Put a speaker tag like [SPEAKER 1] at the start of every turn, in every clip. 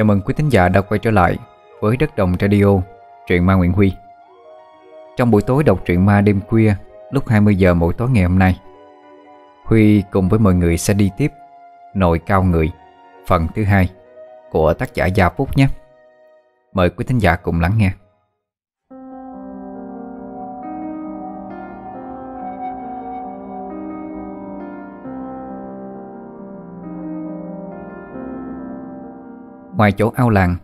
[SPEAKER 1] Chào mừng quý thính giả đã quay trở lại với Đất Đồng Radio, truyện ma Nguyễn Huy. Trong buổi tối đọc truyện ma đêm khuya lúc 20 giờ mỗi tối ngày hôm nay, Huy cùng với mọi người sẽ đi tiếp Nội Cao Người, phần thứ hai của tác giả Gia Phúc nhé. Mời quý thính giả cùng lắng nghe. Ngoài chỗ ao làng.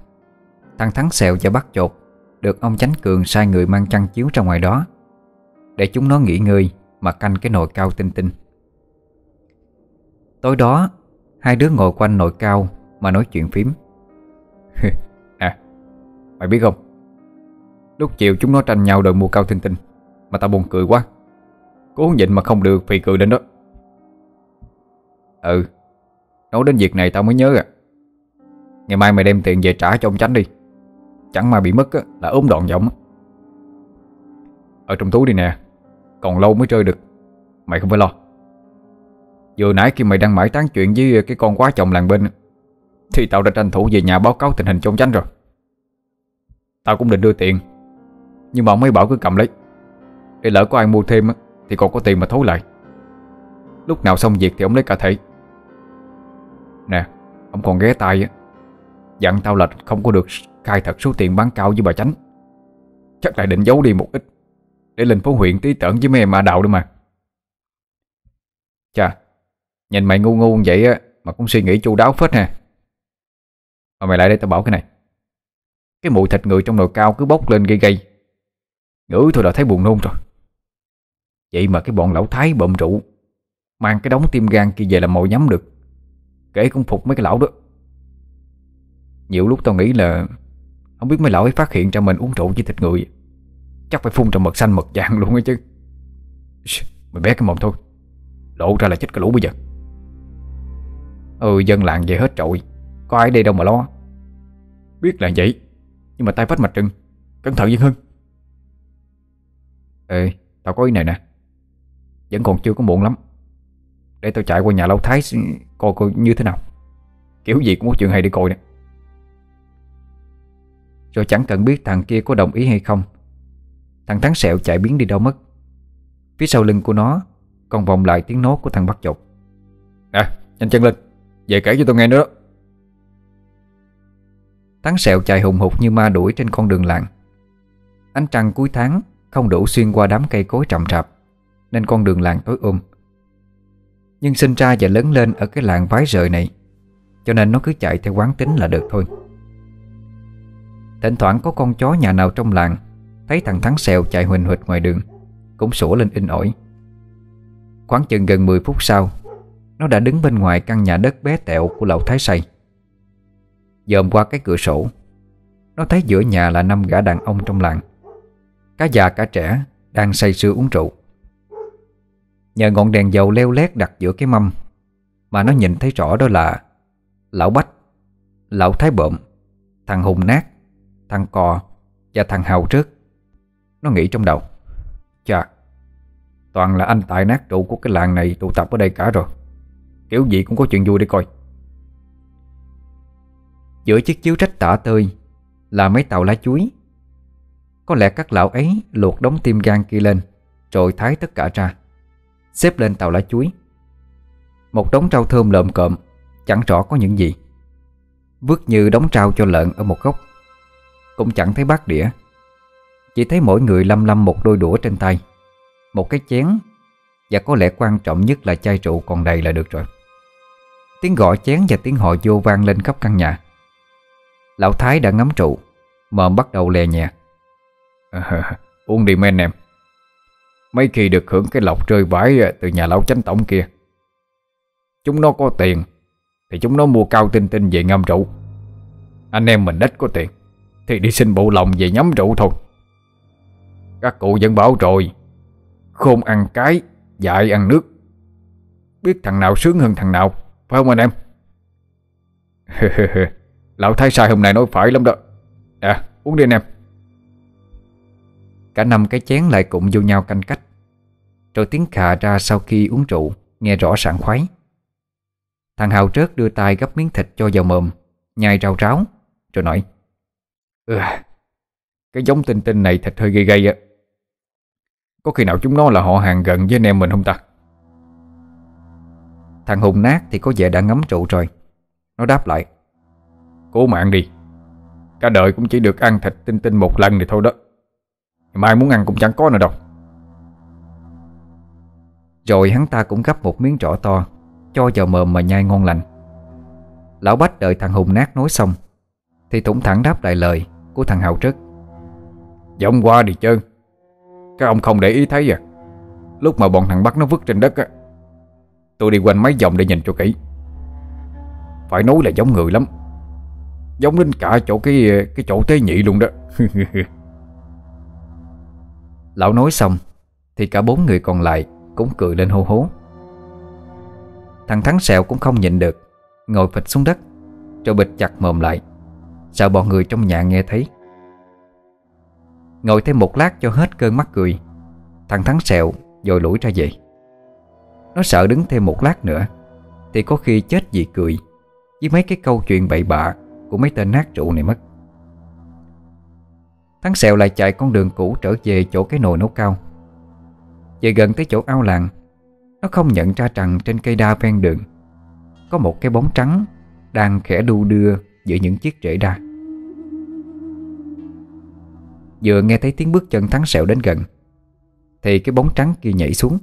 [SPEAKER 1] Thằng Thắng Sẹo và bắt chột, Được ông Chánh Cường sai người mang chăn chiếu ra ngoài đó, Để chúng nó nghỉ ngơi Mà canh cái nồi cao tinh tinh. Tối đó, Hai đứa ngồi quanh nồi cao Mà nói chuyện phím. À Mày biết không? Lúc chiều chúng nó tranh nhau đòi mua cao tinh tinh, Mà tao buồn cười quá. Cố nhịn mà không được, phì cười đến đó. Ừ Nói đến việc này tao mới nhớ à. Ngày mai mày đem tiền về trả cho ông Chánh đi. Chẳng mà bị mất á, là ốm đòn giọng Ở trong túi đi nè Còn lâu mới chơi được. Mày không phải lo. Vừa nãy khi mày đang mãi tán chuyện với cái con quá chồng làng bên Thì tao đã tranh thủ về nhà báo cáo tình hình cho ông Chánh rồi. Tao cũng định đưa tiền Nhưng mà ông ấy bảo cứ cầm lấy. Để lỡ có ai mua thêm Thì còn có tiền mà thối lại. Lúc nào xong việc thì ông lấy cả thể Nè Ông còn ghé tay Dặn tao là không có được khai thật số tiền bán cao với bà Chánh. Chắc lại định giấu đi một ít, Để lên phố huyện tí tởn với mấy em mà đạo nữa mà. Chà, Nhìn mày ngu ngu vậy á, Mà cũng suy nghĩ chu đáo phết nè Mà mày lại đây tao bảo cái này. Cái mùi thịt người trong nồi cao cứ bốc lên gây gây Ngửi thôi đã thấy buồn nôn rồi. Vậy mà cái bọn lão thái bậm rượu, Mang cái đống tim gan kia về làm mồi nhắm được. Kể cũng phục mấy cái lão đó nhiều lúc tao nghĩ là Không biết mấy lão ấy phát hiện ra mình uống rượu với thịt người. Chắc phải phun trong mật xanh mật vàng luôn ấy chứ. Mày bé cái mồm thôi. Lộ ra là chết cái lũ bây giờ. Ừ dân làng về hết trội. Có ai đây đâu mà lo. Biết là vậy, Nhưng mà tay vách mặt trừng Cẩn thận dân hơn Ê, tao có ý này nè. Vẫn còn chưa có muộn lắm. Để tao chạy qua nhà lão thái Coi coi như thế nào. Kiểu gì cũng có chuyện hay để coi nè rồi chẳng cần biết thằng kia có đồng ý hay không. Thằng Thắng Sẹo chạy biến đi đâu mất. Phía sau lưng của nó Còn vòng lại tiếng nốt của thằng bắt chột. Nè, nhanh chân lên, Về kể cho tôi nghe nữa. Đó Thắng Sẹo chạy hùng hục như ma đuổi trên con đường làng. Ánh trăng cuối tháng Không đủ xuyên qua đám cây cối trầm rạp Nên con đường làng tối ôm Nhưng sinh ra và lớn lên Ở cái làng vái rời này, Cho nên nó cứ chạy theo quán tính là được thôi. Thỉnh thoảng có con chó nhà nào trong làng Thấy thằng Thắng Sẹo chạy huỳnh huỳnh ngoài đường, Cũng sủa lên in ỏi. Khoảng chừng gần 10 phút sau, Nó đã đứng bên ngoài căn nhà đất bé tẹo của lão Thái Say. Dòm qua cái cửa sổ, Nó thấy giữa nhà là năm gã đàn ông trong làng Cả già cả trẻ Đang say sưa uống rượu. Nhờ ngọn đèn dầu leo lét đặt giữa cái mâm Mà nó nhìn thấy rõ đó là Lão Bách, Lão Thái Bộm, Thằng Hùng Nát. Thằng Cò và thằng Hào trước. Nó nghĩ trong đầu, Chà, Toàn là anh tài nát trụ của cái làng này tụ tập ở đây cả rồi. Kiểu gì cũng có chuyện vui để coi. Giữa chiếc chiếu trách tả tơi Là mấy tàu lá chuối. Có lẽ các lão ấy luộc đống tim gan kia lên, Rồi thái tất cả ra, Xếp lên tàu lá chuối. Một đống rau thơm lợm cộm, Chẳng rõ có những gì. Vứt như đống rau cho lợn ở một góc cũng chẳng thấy bát đĩa. Chỉ thấy mỗi người lâm lâm một đôi đũa trên tay. Một cái chén Và có lẽ quan trọng nhất là chai rượu còn đầy là được rồi. Tiếng gõ chén và tiếng họ vô vang lên khắp căn nhà. Lão Thái đã ngắm trụ Mồm bắt đầu lè nhẹ. À, Uống đi men em. Mấy khi được hưởng cái lọc rơi vãi à, Từ nhà lão chánh tổng kia. Chúng nó có tiền Thì chúng nó mua cao tinh tinh về ngâm rượu. Anh em mình ít có tiền thì đi xin bộ lòng về nhắm rượu thôi. Các cụ vẫn bảo rồi Khôn ăn cái, Dại ăn nước. Biết thằng nào sướng hơn thằng nào, Phải không anh em? Lão thái sai hôm nay nói phải lắm đó. À uống đi anh em. Cả năm cái chén lại cùng vô nhau canh cách. Rồi tiếng khà ra sau khi uống rượu, Nghe rõ sảng khoái. Thằng Hào trớt đưa tay gấp miếng thịt cho vào mồm, Nhai rau ráo, Rồi nói ừ, Cái giống tinh tinh này thật hơi gây gây á. Có khi nào chúng nó là họ hàng gần với anh em mình không ta? Thằng Hùng nát thì có vẻ đã ngắm trụ rồi. Nó đáp lại. Cố mạng đi. Cả đời cũng chỉ được ăn thịt tinh tinh một lần thì thôi đó. Mai muốn ăn cũng chẳng có nữa đâu. Rồi hắn ta cũng gấp một miếng trỏ to Cho vào mồm mà nhai ngon lành. Lão Bách đợi thằng Hùng nát nói xong Thì thủng thẳng đáp lại lời. Của thằng Hào Trất Giọng qua đi trơn Các ông không để ý thấy à. Lúc mà bọn thằng bắt nó vứt trên đất á, Tôi đi quanh mấy vòng để nhìn cho kỹ. Phải nói là giống người lắm. Giống đến cả chỗ cái cái chỗ tế nhị luôn đó. Lão nói xong, Thì cả bốn người còn lại Cũng cười lên hô hố. Thằng Thắng Sẹo cũng không nhịn được, Ngồi phịch xuống đất Rồi bịch chặt mồm lại. Sợ bọn người trong nhà nghe thấy. Ngồi thêm một lát cho hết cơn mắt cười, Thằng Thắng Sẹo rồi lủi ra về. Nó sợ đứng thêm một lát nữa, Thì có khi chết vì cười, Với mấy cái câu chuyện bậy bạ Của mấy tên nát trụ này mất. Thắng Sẹo lại chạy con đường cũ trở về chỗ cái nồi nấu cao. Về gần tới chỗ ao làng, Nó không nhận ra rằng trên cây đa ven đường Có một cái bóng trắng Đang khẽ đu đưa giữa những chiếc rễ đa. Vừa nghe thấy tiếng bước chân Thắng Sẹo đến gần. Thì cái bóng trắng kia nhảy xuống,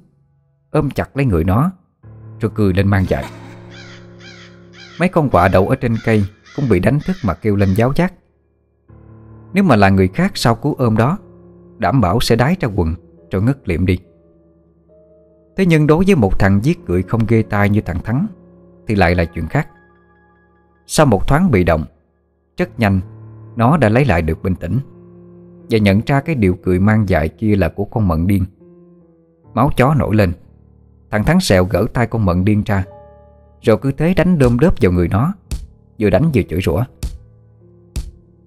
[SPEAKER 1] Ôm chặt lấy người nó, Rồi cười lên mang dại Mấy con quạ đậu ở trên cây Cũng bị đánh thức mà kêu lên giáo giác. Nếu mà là người khác sau cú ôm đó, Đảm bảo sẽ đái ra quần Rồi ngất liệm đi. Thế nhưng đối với một thằng giết cười không ghê tai như thằng Thắng, Thì lại là chuyện khác. Sau một thoáng bị động, Rất nhanh, Nó đã lấy lại được bình tĩnh. Và nhận ra cái điệu cười mang dại kia là của con mận điên. Máu chó nổi lên. Thằng Thắng sẹo gỡ tay con mận điên ra. Rồi cứ thế đánh đơm đớp vào người nó, Vừa đánh vừa chửi rủa.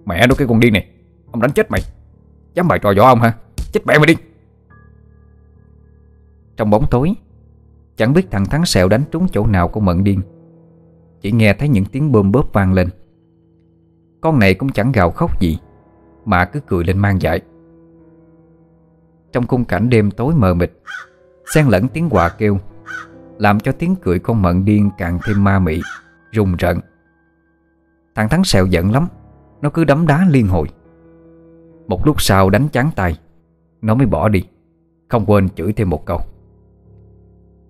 [SPEAKER 2] Mẹ nó cái con điên này, Ông đánh chết mày. Dám bài trò võ ông hả? Chết mẹ mày đi.
[SPEAKER 1] Trong bóng tối, Chẳng biết thằng Thắng Sẹo đánh trúng chỗ nào của mận điên. Chỉ nghe thấy những tiếng bơm bóp vang lên. Con này cũng chẳng gào khóc gì. Mà cứ cười lên mang dại Trong khung cảnh đêm tối mờ mịt, xen lẫn tiếng quà kêu, Làm cho tiếng cười con mận điên càng thêm ma mị, Rùng rợn. Thằng Thắng Sẹo giận lắm, Nó cứ đấm đá liên hồi. Một lúc sau đánh chán tay, Nó mới bỏ đi, Không quên chửi thêm một câu.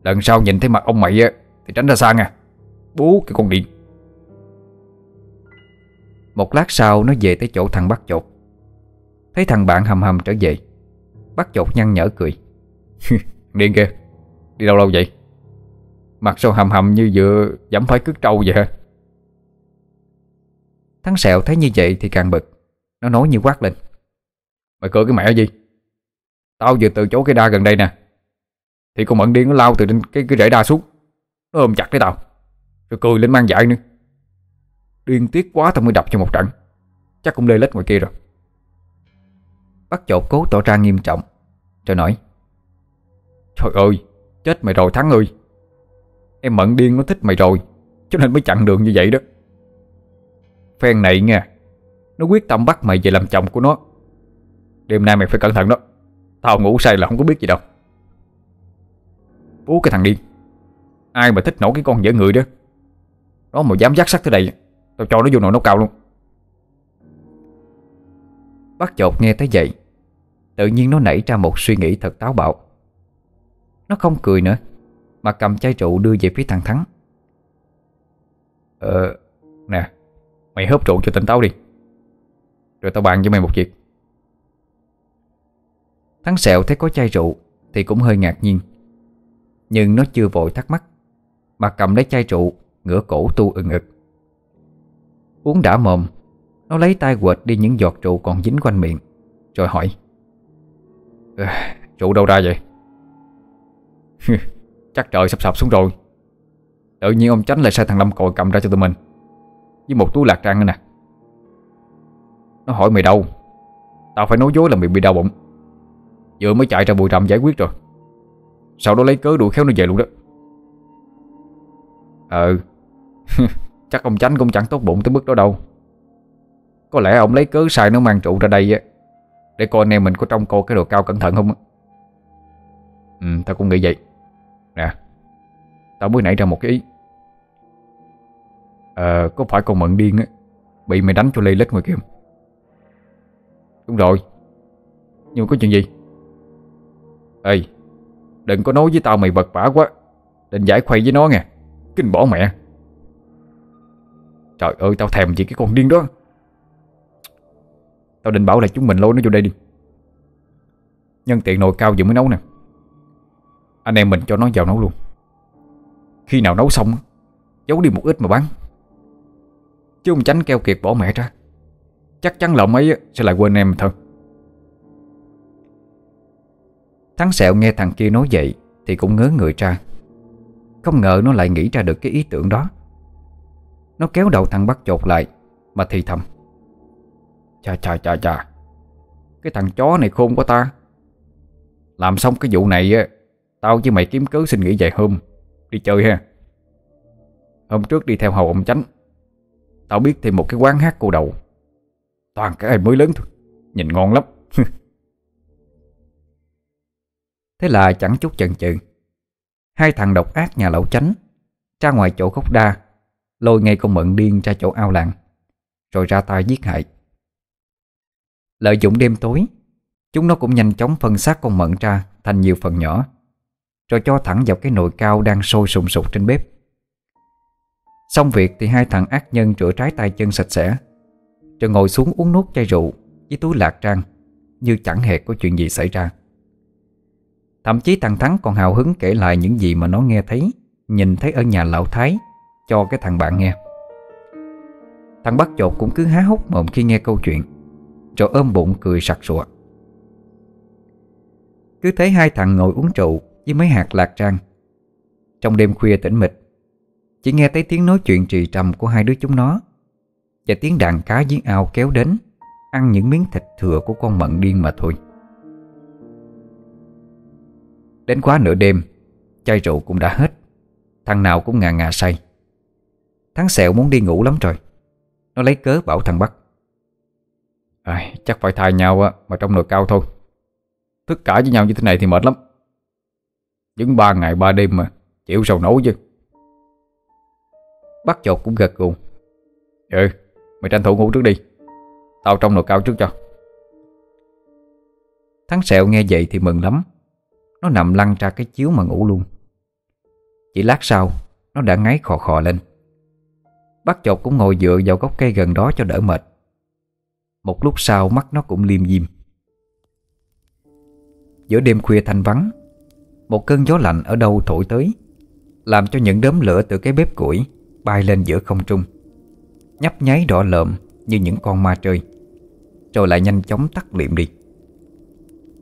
[SPEAKER 2] Lần sau nhìn thấy mặt ông mày á, Thì tránh ra xa nha Bố cái con điện
[SPEAKER 1] Một lát sau nó về tới chỗ thằng bắt chột. Thấy thằng bạn hầm hầm trở về Bắt chột nhăn nhở cười.
[SPEAKER 2] cười Điên kìa Đi đâu lâu vậy? Mặt sao hầm hầm như vừa dẫm phải cước trâu vậy hả?
[SPEAKER 1] Thắng sẹo thấy như vậy thì càng bực Nó nói như quát lên.
[SPEAKER 2] Mày cười cái mẹ gì? Tao vừa từ chỗ cái đa gần đây nè Thì con mận điên nó lao từ trên cái, cái rễ đa xuống Nó ôm chặt lấy tao Rồi cười lên mang dại nữa. Điên tiếc quá tao mới đập cho một trận Chắc cũng lê lết ngoài kia rồi.
[SPEAKER 1] Bắt chột cố tỏ ra nghiêm trọng. Rồi nói,
[SPEAKER 2] Trời ơi, Chết mày rồi Thắng ơi. Em mận điên nó thích mày rồi, Cho nên mới chặn đường như vậy đó. Phen này nha Nó quyết tâm bắt mày về làm chồng của nó. Đêm nay mày phải cẩn thận đó. Tao ngủ say là không có biết gì đâu. Bố cái thằng điên, Ai mà thích nổ cái con dở người đó? Nó mà dám dắt sắc tới đây, Tao cho nó vô nồi nấu cao luôn.
[SPEAKER 1] Bắt chột nghe tới vậy, Tự nhiên nó nảy ra một suy nghĩ thật táo bạo. Nó không cười nữa, Mà cầm chai rượu đưa về phía thằng Thắng.
[SPEAKER 2] Ờ Nè, Mày hớp rượu cho tỉnh táo đi, Rồi tao bàn cho mày một việc.
[SPEAKER 1] Thắng sẹo thấy có chai rượu Thì cũng hơi ngạc nhiên, Nhưng nó chưa vội thắc mắc, Mà cầm lấy chai rượu Ngửa cổ tu ừng ực Uống đã mồm nó lấy tay quệt đi những giọt trụ còn dính quanh miệng, Rồi hỏi
[SPEAKER 2] Trụ đâu ra vậy? Chắc trời sập sập xuống rồi. Tự nhiên ông tránh lại sai thằng Lâm còi cầm ra cho tụi mình, Với một túi lạc răng nè. Nó hỏi, mày đâu? Tao phải nói dối là mày bị đau bụng. Vừa mới chạy ra bụi rậm giải quyết rồi. Sau đó lấy cớ đuổi khéo nó về luôn đó. Ờ Chắc ông Chánh cũng chẳng tốt bụng tới mức đó đâu. Có lẽ ông lấy cớ sai nó mang trụ ra đây á, Để coi anh em mình có trông cô cái đồ cao cẩn thận không Ừ tao cũng nghĩ vậy. Nè, Tao mới nảy ra một cái ý. Ờ có phải con mận điên á, Bị mày đánh cho lê lết ngoài kia Đúng rồi. Nhưng có chuyện gì? Ê, Đừng có nói với tao mày vật vả quá. Định giải khuây với nó nghe. Kinh bỏ mẹ. Trời ơi, tao thèm gì cái con điên đó. Tao định bảo là chúng mình lôi nó vô đây đi. Nhân tiện nồi cao vừa mới nấu nè. Anh em mình cho nó vào nấu luôn. Khi nào nấu xong, Giấu đi một ít mà bán. Chứ không tránh keo kiệt bỏ mẹ ra. Chắc chắn là ông ấy sẽ lại quên em thôi.
[SPEAKER 1] Thắng sẹo nghe thằng kia nói vậy Thì cũng ngớ người ra. Không ngờ nó lại nghĩ ra được cái ý tưởng đó. Nó kéo đầu thằng bắt chột lại Mà thì thầm.
[SPEAKER 2] Chà chà chà chà. Cái thằng chó này khôn quá ta. Làm xong cái vụ này á, Tao với mày kiếm cớ xin nghỉ vài hôm, Đi chơi ha. Hôm trước đi theo hầu ông chánh, Tao biết thêm một cái quán hát cô đầu. Toàn cái ai mới lớn thôi, Nhìn ngon lắm.
[SPEAKER 1] Thế là chẳng chút chần chừ, Hai thằng độc ác nhà lẩu chánh Ra ngoài chỗ gốc đa, Lôi ngay con mận điên ra chỗ ao làng, Rồi ra tay giết hại. Lợi dụng đêm tối, Chúng nó cũng nhanh chóng phân xác con mận ra Thành nhiều phần nhỏ, Rồi cho thẳng vào cái nồi cao đang sôi sùng sục trên bếp. Xong việc thì hai thằng ác nhân rửa trái tay chân sạch sẽ, Rồi ngồi xuống uống nốt chai rượu Với túi lạc trang Như chẳng hề có chuyện gì xảy ra. Thậm chí thằng Thắng còn hào hứng kể lại những gì mà nó nghe thấy, Nhìn thấy ở nhà lão Thái Cho cái thằng bạn nghe. Thằng bắt chột cũng cứ há hốc mồm khi nghe câu chuyện. Rồi ôm bụng cười sặc sụa. Cứ thấy hai thằng ngồi uống rượu Với mấy hạt lạc trang Trong đêm khuya tĩnh mịch, Chỉ nghe thấy tiếng nói chuyện trì trầm của hai đứa chúng nó Và tiếng đàn cá giếng ao kéo đến, Ăn những miếng thịt thừa của con mận điên mà thôi. Đến quá nửa đêm, Chai rượu cũng đã hết. Thằng nào cũng ngà ngà say. Thằng sẹo muốn đi ngủ lắm rồi. Nó lấy cớ bảo thằng Bắc
[SPEAKER 2] à, Chắc phải thay nhau á Mà trong nồi cao thôi. Tất cả với nhau như thế này thì mệt lắm. Đứng ba ngày ba đêm mà Chịu sầu nấu chứ.
[SPEAKER 1] Bắt chột cũng gật gù.
[SPEAKER 2] Ừ Mày tranh thủ ngủ trước đi. Tao trong nồi cao trước cho.
[SPEAKER 1] Thắng sẹo nghe vậy thì mừng lắm. Nó nằm lăn ra cái chiếu mà ngủ luôn. Chỉ lát sau Nó đã ngáy khò khò lên. Bắt chột cũng ngồi dựa vào gốc cây gần đó cho đỡ mệt. Một lúc sau mắt nó cũng liêm diêm. Giữa đêm khuya thanh vắng, Một cơn gió lạnh ở đâu thổi tới, Làm cho những đốm lửa từ cái bếp củi Bay lên giữa không trung, Nhấp nháy đỏ lợm Như những con ma chơi Rồi lại nhanh chóng tắt liệm đi.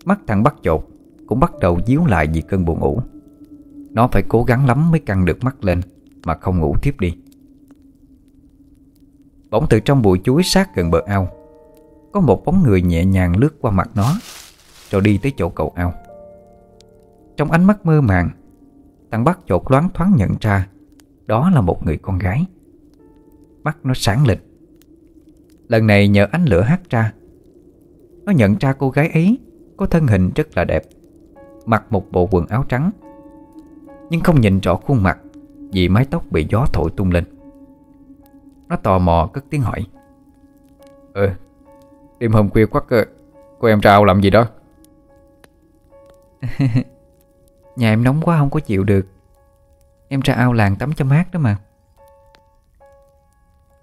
[SPEAKER 1] Mắt thằng bắt chột Cũng bắt đầu díu lại vì cơn buồn ngủ. Nó phải cố gắng lắm mới căng được mắt lên Mà không ngủ tiếp đi. Bỗng từ trong bụi chuối sát gần bờ ao có một bóng người nhẹ nhàng lướt qua mặt nó, Rồi đi tới chỗ cầu ao. Trong ánh mắt mơ màng, Thằng bắt chột loáng thoáng nhận ra Đó là một người con gái. Mắt nó sáng lên. Lần này nhờ ánh lửa hắt ra. Nó nhận ra cô gái ấy Có thân hình rất là đẹp, Mặc một bộ quần áo trắng, Nhưng không nhìn rõ khuôn mặt Vì mái tóc bị gió thổi tung lên. Nó tò mò cất tiếng hỏi
[SPEAKER 2] ơ Đêm hôm khuya quắc ờ, Cô em trao làm gì đó?
[SPEAKER 1] Nhà em nóng quá, không có chịu được. Em ra ao làng tắm cho mát đó mà.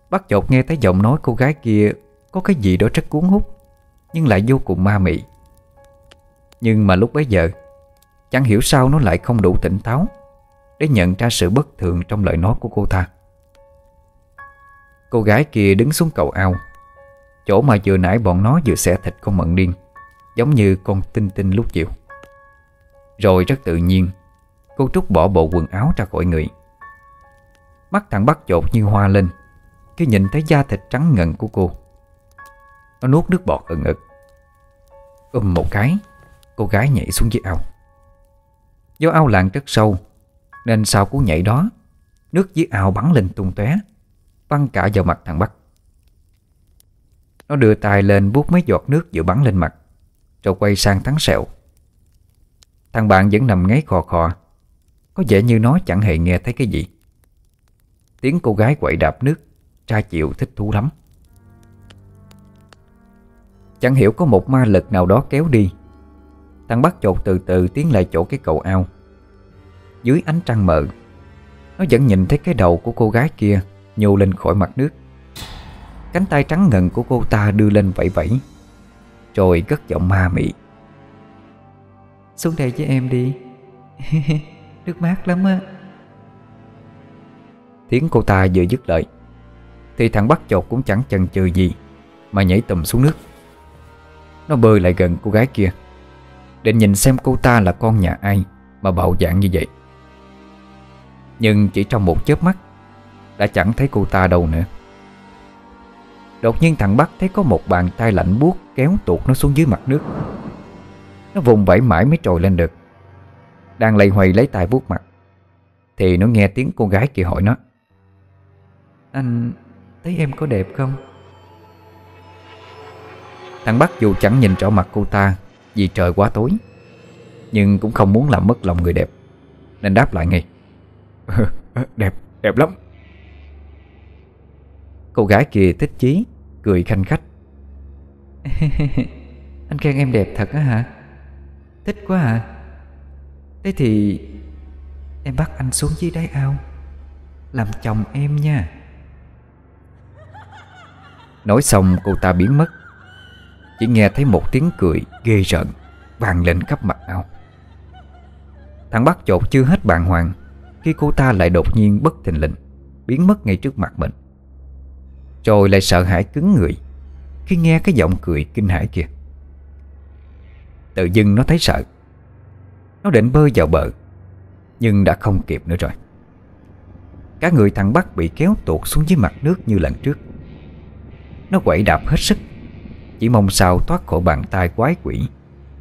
[SPEAKER 1] Bắt chột nghe thấy giọng nói cô gái kia, Có cái gì đó rất cuốn hút, Nhưng lại vô cùng ma mị. Nhưng mà lúc bấy giờ, Chẳng hiểu sao nó lại không đủ tỉnh táo Để nhận ra sự bất thường trong lời nói của cô ta. Cô gái kia đứng xuống cầu ao Chỗ mà vừa nãy bọn nó vừa xẻ thịt con mận điên, Giống như con tinh tinh lúc chiều. Rồi rất tự nhiên, Cô Trúc bỏ bộ quần áo ra khỏi người. Mắt thằng bắt chột như hoa lên Khi nhìn thấy da thịt trắng ngần của cô. Nó nuốt nước bọt ẩn ực. Ôm một cái, Cô gái nhảy xuống dưới ao. Do ao làng rất sâu, Nên sau cú nhảy đó, Nước dưới ao bắn lên tung tóe Văng cả vào mặt thằng Bắc. Nó đưa tay lên vuốt mấy giọt nước vừa bắn lên mặt, Rồi quay sang thắng sẹo. Thằng bạn vẫn nằm ngáy khò khò, Có vẻ như nó chẳng hề nghe thấy cái gì. Tiếng cô gái quậy đạp nước, Tra chịu thích thú lắm. Chẳng hiểu có một ma lực nào đó kéo đi. Thằng bắt chột từ từ tiến lại chỗ cái cầu ao. Dưới ánh trăng mờ, Nó vẫn nhìn thấy cái đầu của cô gái kia Nhô lên khỏi mặt nước. Cánh tay trắng ngần của cô ta đưa lên vẫy vẫy Rồi cất giọng ma mị. Xuống đây với em đi. Nước mát lắm á. Tiếng cô ta vừa dứt lời Thì thằng bắt chột cũng chẳng chần chừ gì Mà nhảy tùm xuống nước. Nó bơi lại gần cô gái kia Định nhìn xem cô ta là con nhà ai Mà bạo dạng như vậy. Nhưng chỉ trong một chớp mắt Đã chẳng thấy cô ta đâu nữa Đột nhiên thằng Bắc thấy có một bàn tay lạnh buốt Kéo tuột nó xuống dưới mặt nước. Nó vùng vẫy mãi mới trồi lên được. Đang lầy hoầy lấy tay vuốt mặt Thì nó nghe tiếng cô gái kia hỏi nó. Anh thấy em có đẹp không? Thằng Bắc dù chẳng nhìn rõ mặt cô ta Vì trời quá tối Nhưng cũng không muốn làm mất lòng người đẹp Nên đáp lại ngay.
[SPEAKER 2] Đẹp, đẹp lắm.
[SPEAKER 1] Cô gái kia thích chí Cười khanh khách. Anh khen em đẹp thật á hả? Thích quá à. Thế thì Em bắt anh xuống dưới đáy ao Làm chồng em nha. Nói xong cô ta biến mất. Chỉ nghe thấy một tiếng cười ghê rợn vang lên khắp mặt ao. Thằng bắt chột chưa hết bàng hoàng Khi cô ta lại đột nhiên bất thình lình Biến mất ngay trước mặt mình rồi lại sợ hãi cứng người. Khi nghe cái giọng cười kinh hãi kia, Tự dưng nó thấy sợ. Nó định bơi vào bờ, Nhưng đã không kịp nữa rồi. Cả người thằng Bắc bị kéo tuột xuống dưới mặt nước như lần trước. Nó quậy đạp hết sức, Chỉ mong sao thoát khỏi bàn tay quái quỷ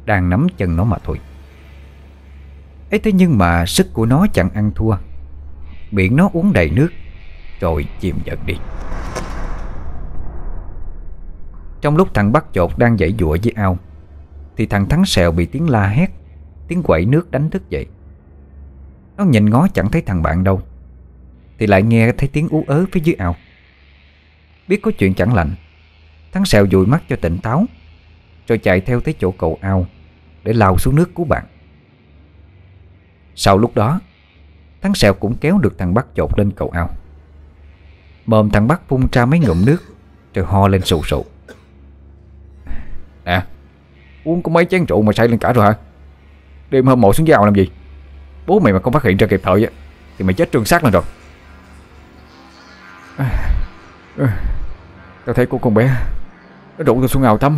[SPEAKER 1] Đang nắm chân nó mà thôi. Ấy thế nhưng mà sức của nó chẳng ăn thua. Miệng nó uống đầy nước, Rồi chìm dần đi. Trong lúc thằng bắt chột đang dãy dụa với ao, Thì thằng thắng sẹo bị tiếng la hét, Tiếng quậy nước đánh thức dậy. Nó nhìn ngó chẳng thấy thằng bạn đâu, Thì lại nghe thấy tiếng ú ớ phía dưới ao. Biết có chuyện chẳng lành, Thắng sẹo dụi mắt cho tỉnh táo, Rồi chạy theo tới chỗ cầu ao Để lao xuống nước cứu bạn. Sau lúc đó, Thắng sẹo cũng kéo được thằng bắt chột lên cầu ao. Mồm thằng bắt phun ra mấy ngụm nước, Rồi ho lên sụ sụ.
[SPEAKER 2] Nè, Uống có mấy chén rượu mà say lên cả rồi hả? Đêm hôm mộ xuống giàu làm gì? Bố mày mà không phát hiện ra kịp thời Thì mày chết trương xác lên rồi. Tao thấy cô con bé Nó rụng tao xuống ngào tắm.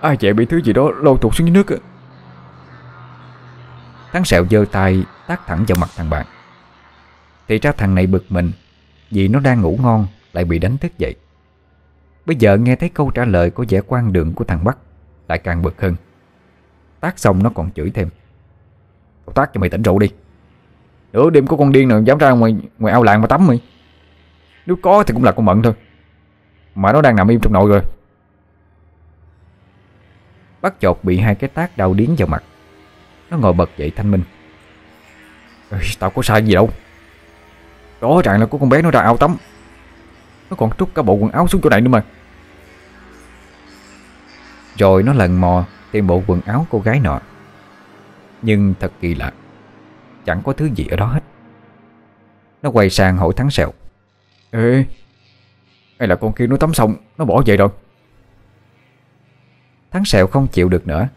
[SPEAKER 2] Ai chạy bị thứ gì đó lôi tụt xuống dưới nước
[SPEAKER 1] Thắng sẹo giơ tay tác thẳng vào mặt thằng bạn. Thì ra thằng này bực mình Vì nó đang ngủ ngon Lại bị đánh thức dậy. Bây giờ nghe thấy câu trả lời có vẻ quan đường của thằng Bắc Lại càng bực hơn. Tác xong nó còn chửi thêm.
[SPEAKER 2] Tao tác cho mày tỉnh rượu đi. Nửa đêm có con điên nào dám ra ngoài ngoài ao làng mà tắm mày. Nếu có thì cũng là con mận thôi. Mà nó đang nằm im trong nội rồi.
[SPEAKER 1] Bắt chột bị hai cái tác đau điến vào mặt. Nó ngồi bật dậy thanh minh.
[SPEAKER 2] Ê, Tao có sai gì đâu. Rõ ràng là có con bé nó ra ao tắm. Nó còn trút cả bộ quần áo xuống chỗ này nữa mà.
[SPEAKER 1] Rồi nó lần mò tìm bộ quần áo cô gái nọ. Nhưng thật kỳ lạ Chẳng có thứ gì ở đó hết. Nó quay sang hỏi thắng sẹo.
[SPEAKER 2] Ê Hay là con kia nó tắm xong Nó bỏ vậy rồi?
[SPEAKER 1] Thắng sẹo không chịu được nữa.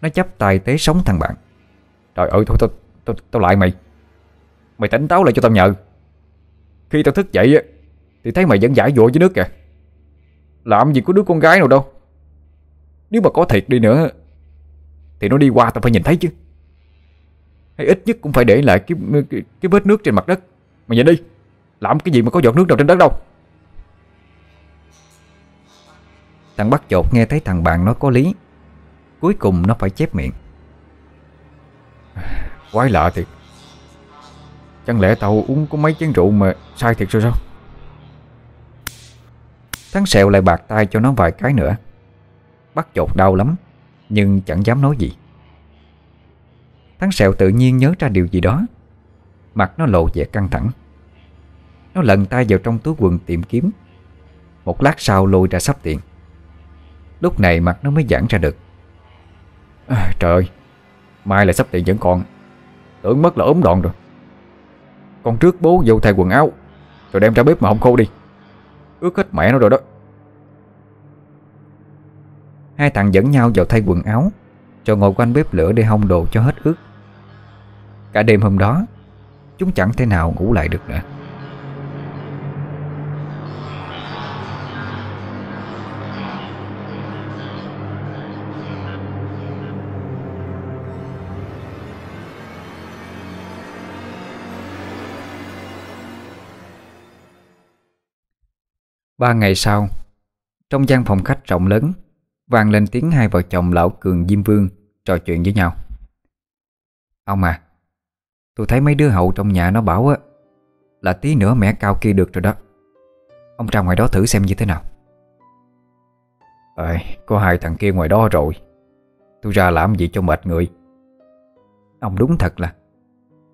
[SPEAKER 1] Nó chấp tay tế sống thằng bạn.
[SPEAKER 2] Trời ơi thôi tao tao, tao lại mày. Mày tỉnh táo lại cho tao nhờ. Khi tao thức dậy á thì thấy mày vẫn giải dụa dưới nước kìa. Làm gì có đứa con gái nào đâu. Nếu mà có thiệt đi nữa Thì nó đi qua tao phải nhìn thấy chứ. Hay ít nhất cũng phải để lại cái, cái, cái vết nước trên mặt đất. Mày nhìn đi Làm cái gì mà có giọt nước nào trên đất đâu.
[SPEAKER 1] Thằng bắt chột nghe thấy thằng bạn nói có lý. Cuối cùng nó phải chép miệng.
[SPEAKER 2] Quái lạ thiệt. Chẳng lẽ tao uống có mấy chén rượu mà sai thiệt rồi sao
[SPEAKER 1] Thắng sẹo lại bạc tay cho nó vài cái nữa. Bắt chột đau lắm Nhưng chẳng dám nói gì. Thắng sẹo tự nhiên nhớ ra điều gì đó. Mặt nó lộ vẻ căng thẳng. Nó lần tay vào trong túi quần tìm kiếm. Một lát sau lôi ra sắp tiền. Lúc này mặt nó mới giãn ra được. À, Trời ơi Mai là sắp tiền vẫn còn. Tưởng mất là ốm đòn rồi. Con trước bố vô thay quần áo Rồi đem ra bếp mà không khô đi. Ướt hết mẹ nó rồi đó. Hai thằng dẫn nhau vào thay quần áo Rồi ngồi quanh bếp lửa để hong đồ cho hết ướt. Cả đêm hôm đó, Chúng chẳng thể nào ngủ lại được nữa. Ba ngày sau Trong gian phòng khách rộng lớn vang lên tiếng hai vợ chồng lão Cường Diêm Vương trò chuyện với nhau. Ông à Tôi thấy mấy đứa hậu trong nhà nó bảo á Là tí nữa mẹ cao kia được rồi đó. Ông ra ngoài đó thử xem như thế nào. Ờ, có hai thằng kia ngoài đó rồi. Tôi ra làm gì cho mệt người? Ông đúng thật là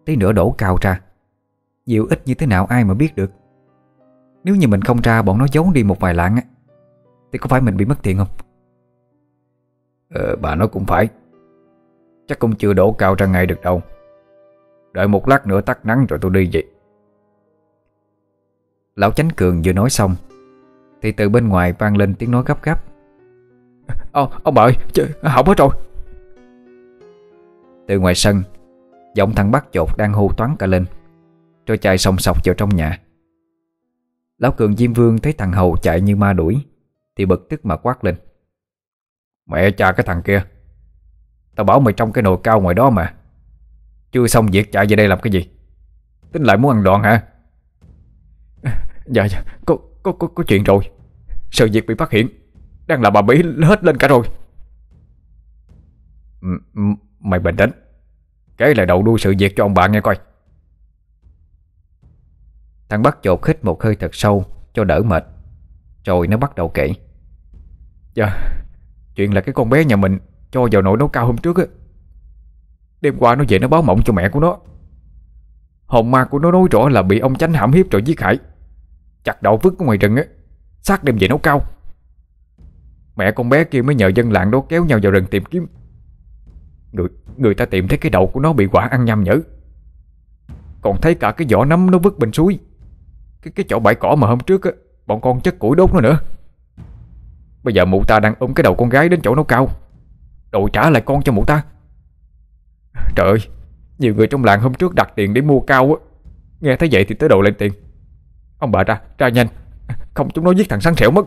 [SPEAKER 1] Tí nữa đổ cao ra. Nhiều ít như thế nào ai mà biết được. Nếu như mình không ra bọn nó giấu đi một vài lạng á Thì có phải mình bị mất tiền không?
[SPEAKER 2] Ờ bà nói cũng phải. Chắc cũng chưa đổ cao ra ngay được đâu. Đợi một lát nữa tắt nắng rồi tôi đi vậy.
[SPEAKER 1] Lão Chánh Cường vừa nói xong Thì từ bên ngoài vang lên tiếng nói gấp gáp.
[SPEAKER 2] Ô, Ông bà ơi, chứ, hỏng hết rồi.
[SPEAKER 1] Từ ngoài sân Giọng thằng bắt chột đang hô toán cả lên Rồi chạy sòng sọc vào trong nhà Lão Cường Diêm Vương thấy thằng Hầu chạy như ma đuổi Thì bực tức mà quát lên.
[SPEAKER 2] Mẹ cha cái thằng kia Tao bảo mày trong cái nồi cao ngoài đó mà. Chưa xong việc chạy về đây làm cái gì? Tính lại muốn ăn đoạn hả?
[SPEAKER 1] Dạ dạ Có, có, có, có chuyện rồi. Sự việc bị phát hiện Đang là bà Bí hết lên cả rồi.
[SPEAKER 2] M Mày bình tĩnh Kể lại đầu đuôi sự việc cho ông bạn nghe coi.
[SPEAKER 1] Thằng bắt chột hít một hơi thật sâu Cho đỡ mệt. Rồi nó bắt đầu kể.
[SPEAKER 2] Dạ Chuyện là cái con bé nhà mình Cho vào nồi nấu cao hôm trước á. Đêm qua nó về nó báo mộng cho mẹ của nó. Hồn ma của nó nói rõ là bị ông chánh hãm hiếp rồi giết hại. Chặt đầu vứt ở ngoài rừng á Xác đem về nấu cao. Mẹ con bé kia mới nhờ dân làng đó kéo nhau vào rừng tìm kiếm. Người, người ta tìm thấy cái đầu của nó bị quả ăn nhầm nhở. Còn thấy cả cái vỏ nấm nó vứt bên suối. Cái cái chỗ bãi cỏ mà hôm trước á Bọn con chất củi đốt nó nữa. Bây giờ mụ ta đang ôm cái đầu con gái đến chỗ nấu cao. Đồ trả lại con cho mụ ta. Trời ơi Nhiều người trong làng hôm trước đặt tiền để mua cao á. Nghe thấy vậy thì tới độ lên tiền. Ông bà ra, ra nhanh. Không chúng nó giết thằng sáng sẹo mất.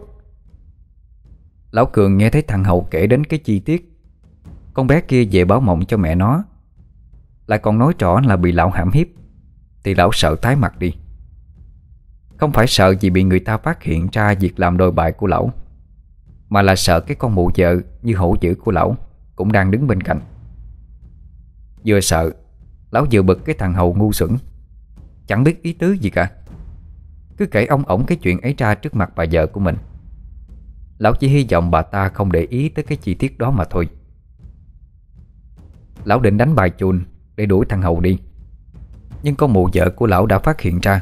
[SPEAKER 1] Lão Cường nghe thấy thằng Hậu kể đến cái chi tiết. Con bé kia về báo mộng cho mẹ nó. Lại còn nói rõ là bị lão hãm hiếp. Thì lão sợ tái mặt đi. Không phải sợ vì bị người ta phát hiện ra việc làm đồi bại của lão, Mà là sợ cái con mụ vợ như hổ dữ của lão Cũng đang đứng bên cạnh. Vừa sợ, Lão vừa bực cái thằng hầu ngu xuẩn, Chẳng biết ý tứ gì cả. Cứ kể ông ổng cái chuyện ấy ra trước mặt bà vợ của mình. Lão chỉ hy vọng bà ta không để ý tới cái chi tiết đó mà thôi. Lão định đánh bài chùn để đuổi thằng hầu đi, Nhưng con mụ vợ của lão đã phát hiện ra.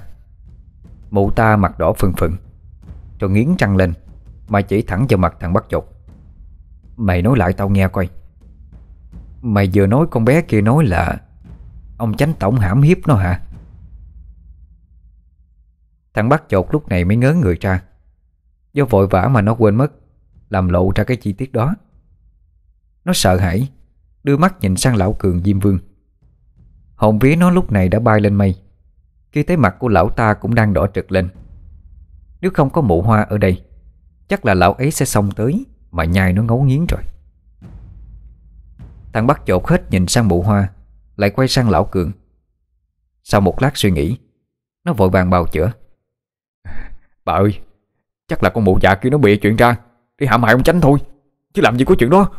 [SPEAKER 1] Mụ ta mặt đỏ phừng phừng. Rồi nghiến răng lên, Mà chỉ thẳng vào mặt thằng bắt chột. Mày nói lại tao nghe coi. Mày vừa nói con bé kia nói là Ông chánh tổng hãm hiếp nó hả? Thằng bắt chột lúc này mới ngớ người ra. Do vội vã mà nó quên mất, Làm lộ ra cái chi tiết đó. Nó sợ hãi, Đưa mắt nhìn sang lão cường Diêm Vương. Hồn vía nó lúc này đã bay lên mây. Khi thấy mặt của lão ta cũng đang đỏ trực lên. Nếu không có mụ hoa ở đây Chắc là lão ấy sẽ xông tới Mà nhai nó ngấu nghiến rồi. Thằng bắt chột hết nhìn sang mụ hoa Lại quay sang lão cường. Sau một lát suy nghĩ Nó vội vàng bào chữa.
[SPEAKER 2] Bà ơi Chắc là con mụ già kia nó bịa chuyện ra Đi hãm hại ông tránh thôi Chứ làm gì có chuyện đó.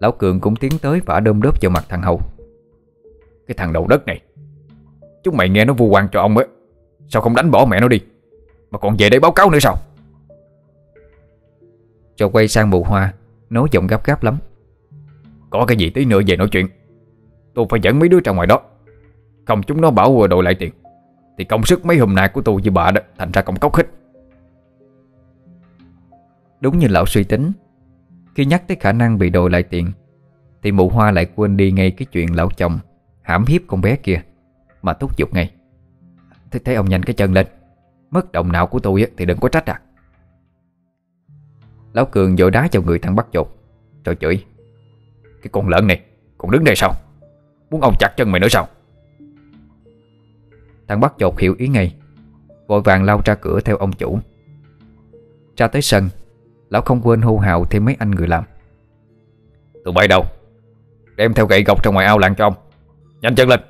[SPEAKER 1] Lão Cường cũng tiến tới vả đơm đớp vào mặt thằng hầu,
[SPEAKER 2] Cái thằng đầu đất này Chúng mày nghe nó vu quan cho ông á Sao không đánh bỏ mẹ nó đi? Mà còn về đây báo cáo nữa sao?
[SPEAKER 1] Rồi quay sang mụ hoa Nói giọng gấp gáp lắm.
[SPEAKER 2] Có cái gì tí nữa về nói chuyện. Tôi phải dẫn mấy đứa ra ngoài đó. Không chúng nó bảo đội lại tiền. Thì công sức mấy hôm nay của tôi với bà đó Thành ra công cốc hết.
[SPEAKER 1] Đúng như lão suy tính Khi nhắc tới khả năng bị đòi lại tiền Thì mụ hoa lại quên đi ngay cái chuyện lão chồng hãm hiếp con bé kia mà thúc giục ngay. Thế, thế ông nhanh cái chân lên. Mất đồng nào của tôi thì đừng có trách à Lão Cường vội đá vào người thằng bắt chột. Rồi chửi
[SPEAKER 2] Cái con lợn này Còn đứng đây sao? Muốn ông chặt chân mày nữa sao?
[SPEAKER 1] Thằng bắt chột hiểu ý ngay Vội vàng lao ra cửa theo ông chủ. Ra tới sân Lão không quên hô hào thêm mấy anh người làm.
[SPEAKER 2] Tụi bay đâu? Đem theo gậy gọc ra ngoài ao làng cho ông. Nhanh chân lên.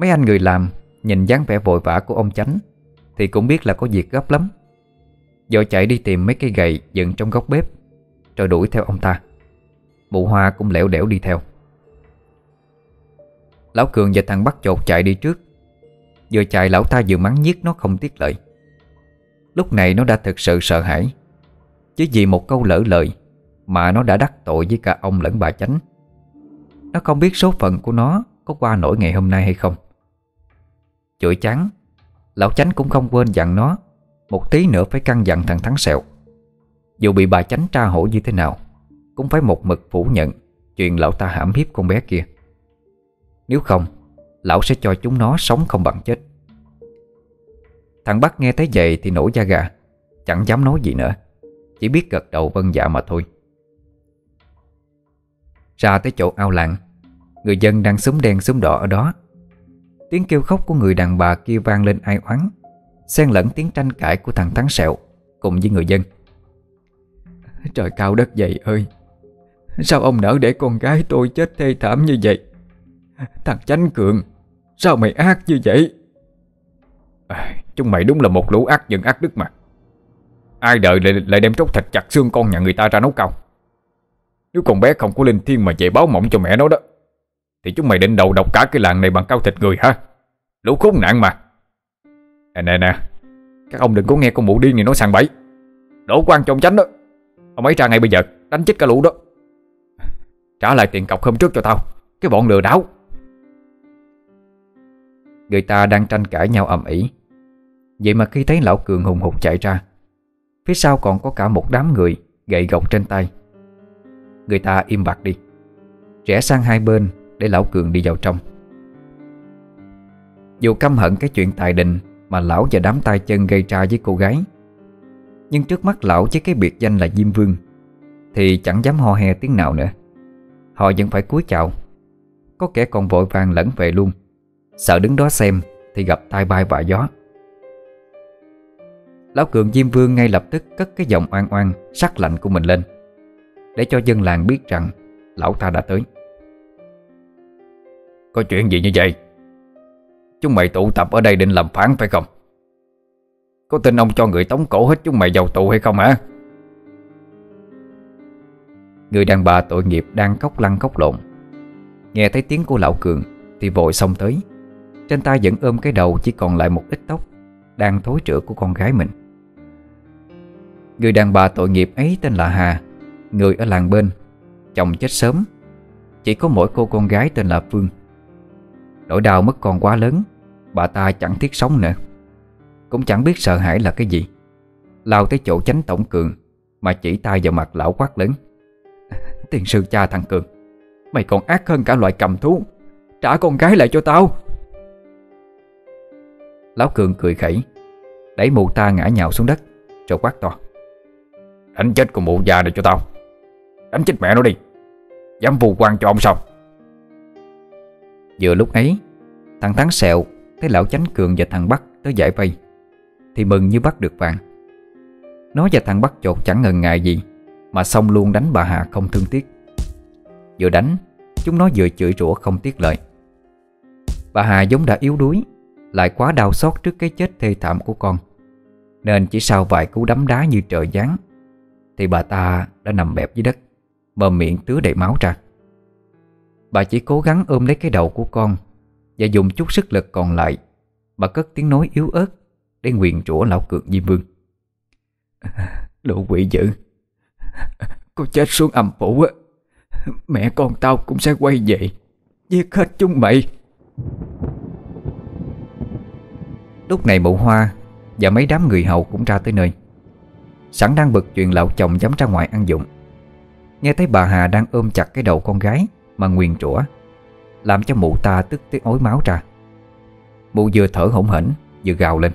[SPEAKER 1] Mấy anh người làm, Nhìn dáng vẻ vội vã của ông Chánh, Thì cũng biết là có việc gấp lắm. Vội chạy đi tìm mấy cây gậy dựng trong góc bếp, Rồi đuổi theo ông ta. Mụ hoa cũng lẻo đẻo đi theo. Lão Cường và thằng bắt chột chạy đi trước. Vừa chạy, lão ta vừa mắng nhiếc nó không tiếc lợi Lúc này nó đã thực sự sợ hãi, Chứ vì một câu lỡ lời Mà nó đã đắc tội với cả ông lẫn bà chánh. Nó không biết số phận của nó Có qua nổi ngày hôm nay hay không. Chửi chán. Lão chánh cũng không quên dặn nó, Một tí nữa phải căn dặn thằng Thắng Sẹo. Dù bị bà chánh tra hổ như thế nào, Cũng phải một mực phủ nhận Chuyện lão ta hãm hiếp con bé kia. Nếu không, Lão sẽ cho chúng nó sống không bằng chết. Thằng Bắc nghe thấy vậy thì nổi da gà, Chẳng dám nói gì nữa, Chỉ biết gật đầu vân dạ mà thôi. Ra tới chỗ ao làng, Người dân đang súng đen súng đỏ ở đó. Tiếng kêu khóc của người đàn bà kia vang lên ai oán Xen lẫn tiếng tranh cãi của thằng Thắng Sẹo Cùng với người dân. Trời cao đất dày ơi Sao ông nỡ để con gái tôi chết thê thảm như vậy? Thằng Chánh Cường Sao mày ác như vậy?
[SPEAKER 2] À, Chúng mày đúng là một lũ ác dân ác đức mà. Ai đợi lại, lại đem tróc thịt chặt xương con nhà người ta ra nấu cao? Nếu con bé không có linh thiên mà về báo mộng cho mẹ nó đó thì chúng mày định đầu độc cả cái làng này bằng cao thịt người hả? Lũ khốn nạn mà. Nè nè nè. Các ông đừng có nghe con mụ điên này nói sàng bẫy Đổ quan cho ông chánh đó. Ông ấy ra ngay bây giờ, Đánh chết cả lũ đó. Trả lại tiền cọc hôm trước cho tao, Cái bọn lừa đảo.
[SPEAKER 1] Người ta đang tranh cãi nhau ầm ĩ. Vậy mà khi thấy lão cường hùng hục chạy ra, Phía sau còn có cả một đám người Gậy gộc trên tay. Người ta im bặt đi. Rẽ sang hai bên để lão cường đi vào trong. Dù căm hận cái chuyện tài đình Mà lão và đám tay chân gây ra với cô gái, Nhưng trước mắt lão với cái biệt danh là Diêm Vương Thì chẳng dám ho he tiếng nào nữa. Họ vẫn phải cúi chào. Có kẻ còn vội vàng lẫn về luôn. Sợ đứng đó xem Thì gặp tai bay vạ gió. Lão Cường Diêm Vương ngay lập tức cất cái giọng oan oan, Sắc lạnh của mình lên, Để cho dân làng biết rằng Lão ta đã tới.
[SPEAKER 2] Có chuyện gì như vậy? Chúng mày tụ tập ở đây định làm phán phải không? Có tin ông cho người tống cổ hết chúng mày vào tù hay không hả?
[SPEAKER 1] Người đàn bà tội nghiệp đang khóc lăn khóc lộn. Nghe thấy tiếng của lão Cường Thì vội xông tới. Trên tay vẫn ôm cái đầu chỉ còn lại một ít tóc Đang thối rữa của con gái mình. Người đàn bà tội nghiệp ấy tên là Hà, Người ở làng bên, Chồng chết sớm. Chỉ có mỗi cô con gái tên là Phương. Nỗi đau mất con quá lớn, Bà ta chẳng thiết sống nữa. Cũng chẳng biết sợ hãi là cái gì. Lao tới chỗ tránh tổng cường, Mà chỉ tay vào mặt lão quát lớn. Tiền sư cha thằng Cường, Mày còn ác hơn cả loại cầm thú, Trả con gái lại cho tao. Lão Cường cười khẩy, Đẩy mụ ta ngã nhào xuống đất, Rồi quát to.
[SPEAKER 2] Đánh chết con mụ già này cho tao. Đánh chết mẹ nó đi. Dám phù quan cho ông sao?
[SPEAKER 1] Vừa lúc ấy, Thằng Thắng Sẹo Thấy lão chánh cường và thằng Bắc tới giải vây, Thì mừng như bắt được vàng. Nó và thằng Bắc chột chẳng ngần ngại gì, Mà xong luôn đánh bà Hà không thương tiếc. Vừa đánh, Chúng nó vừa chửi rủa không tiếc lời. Bà Hà giống đã yếu đuối, Lại quá đau xót trước cái chết thê thảm của con, Nên chỉ sau vài cú đấm đá như trời giáng, Thì bà ta đã nằm bẹp dưới đất Mờ miệng tứa đầy máu ra. Bà chỉ cố gắng ôm lấy cái đầu của con Và dùng chút sức lực còn lại bà cất tiếng nói yếu ớt Để nguyện rủa lão cường Diêm Vương. Lũ quỷ dữ.
[SPEAKER 2] Cô chết xuống âm phủ á. Mẹ con tao cũng sẽ quay về, Giết hết chúng mày.
[SPEAKER 1] Lúc này mụ hoa Và mấy đám người hầu cũng ra tới nơi. Sẵn đang bực chuyện lão chồng dám ra ngoài ăn dụng Nghe thấy bà Hà đang ôm chặt cái đầu con gái mà nguyền rủa, Làm cho mụ ta tức tới ối máu ra. Mụ vừa thở hổn hển, Vừa gào lên.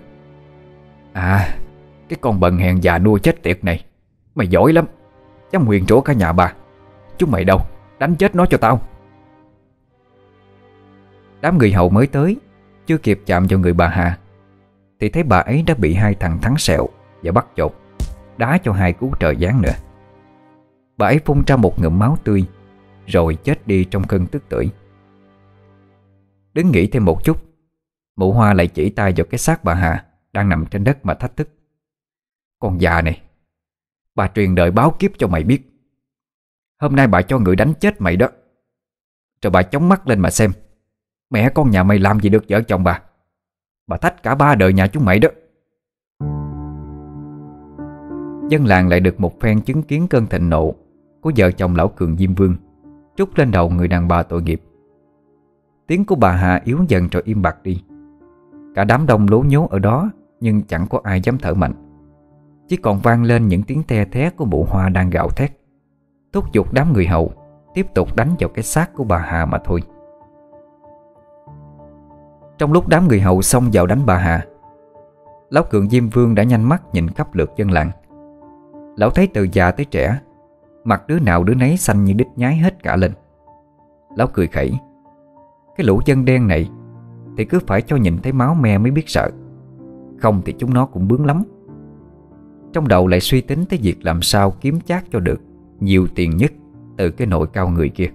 [SPEAKER 1] À Cái con bần hèn già nua chết tiệt này, Mày giỏi lắm, Dám nguyền rủa cả nhà bà. Chúng mày đâu, Đánh chết nó cho tao. Đám người hầu mới tới, Chưa kịp chạm vào người bà Hà, Thì thấy bà ấy đã bị hai thằng thắng sẹo Và bắt chột, Đá cho hai cú trời giáng nữa. Bà ấy phun ra một ngụm máu tươi rồi chết đi trong cơn tức tưởi. Đứng nghĩ thêm một chút, Mụ hoa lại chỉ tay vào cái xác bà Hà Đang nằm trên đất mà thách thức. Con già này, Bà truyền đời báo kiếp cho mày biết. Hôm nay bà cho người đánh chết mày đó. Rồi bà chống mắt lên mà xem, Mẹ con nhà mày làm gì được vợ chồng bà? Bà thách cả ba đời nhà chúng mày đó. Dân làng lại được một phen chứng kiến cơn thịnh nộ Của vợ chồng lão cường Diêm Vương. Trút lên đầu người đàn bà tội nghiệp. Tiếng của bà Hà yếu dần rồi im bặt đi. Cả đám đông lố nhố ở đó, Nhưng chẳng có ai dám thở mạnh. Chỉ còn vang lên những tiếng the thé của mụ hoa đang gạo thét. Thúc giục đám người hậu Tiếp tục đánh vào cái xác của bà Hà mà thôi. Trong lúc đám người hậu xông vào đánh bà Hà Lão Cường Diêm Vương đã nhanh mắt nhìn khắp lượt dân làng. Lão thấy từ già tới trẻ Mặt đứa nào đứa nấy xanh như đít nhái hết cả lên. Lão cười khẩy, Cái lũ dân đen này, Thì cứ phải cho nhìn thấy máu me mới biết sợ. Không thì chúng nó cũng bướng lắm. Trong đầu lại suy tính tới việc làm sao kiếm chác cho được Nhiều tiền nhất từ cái nội cao người kia.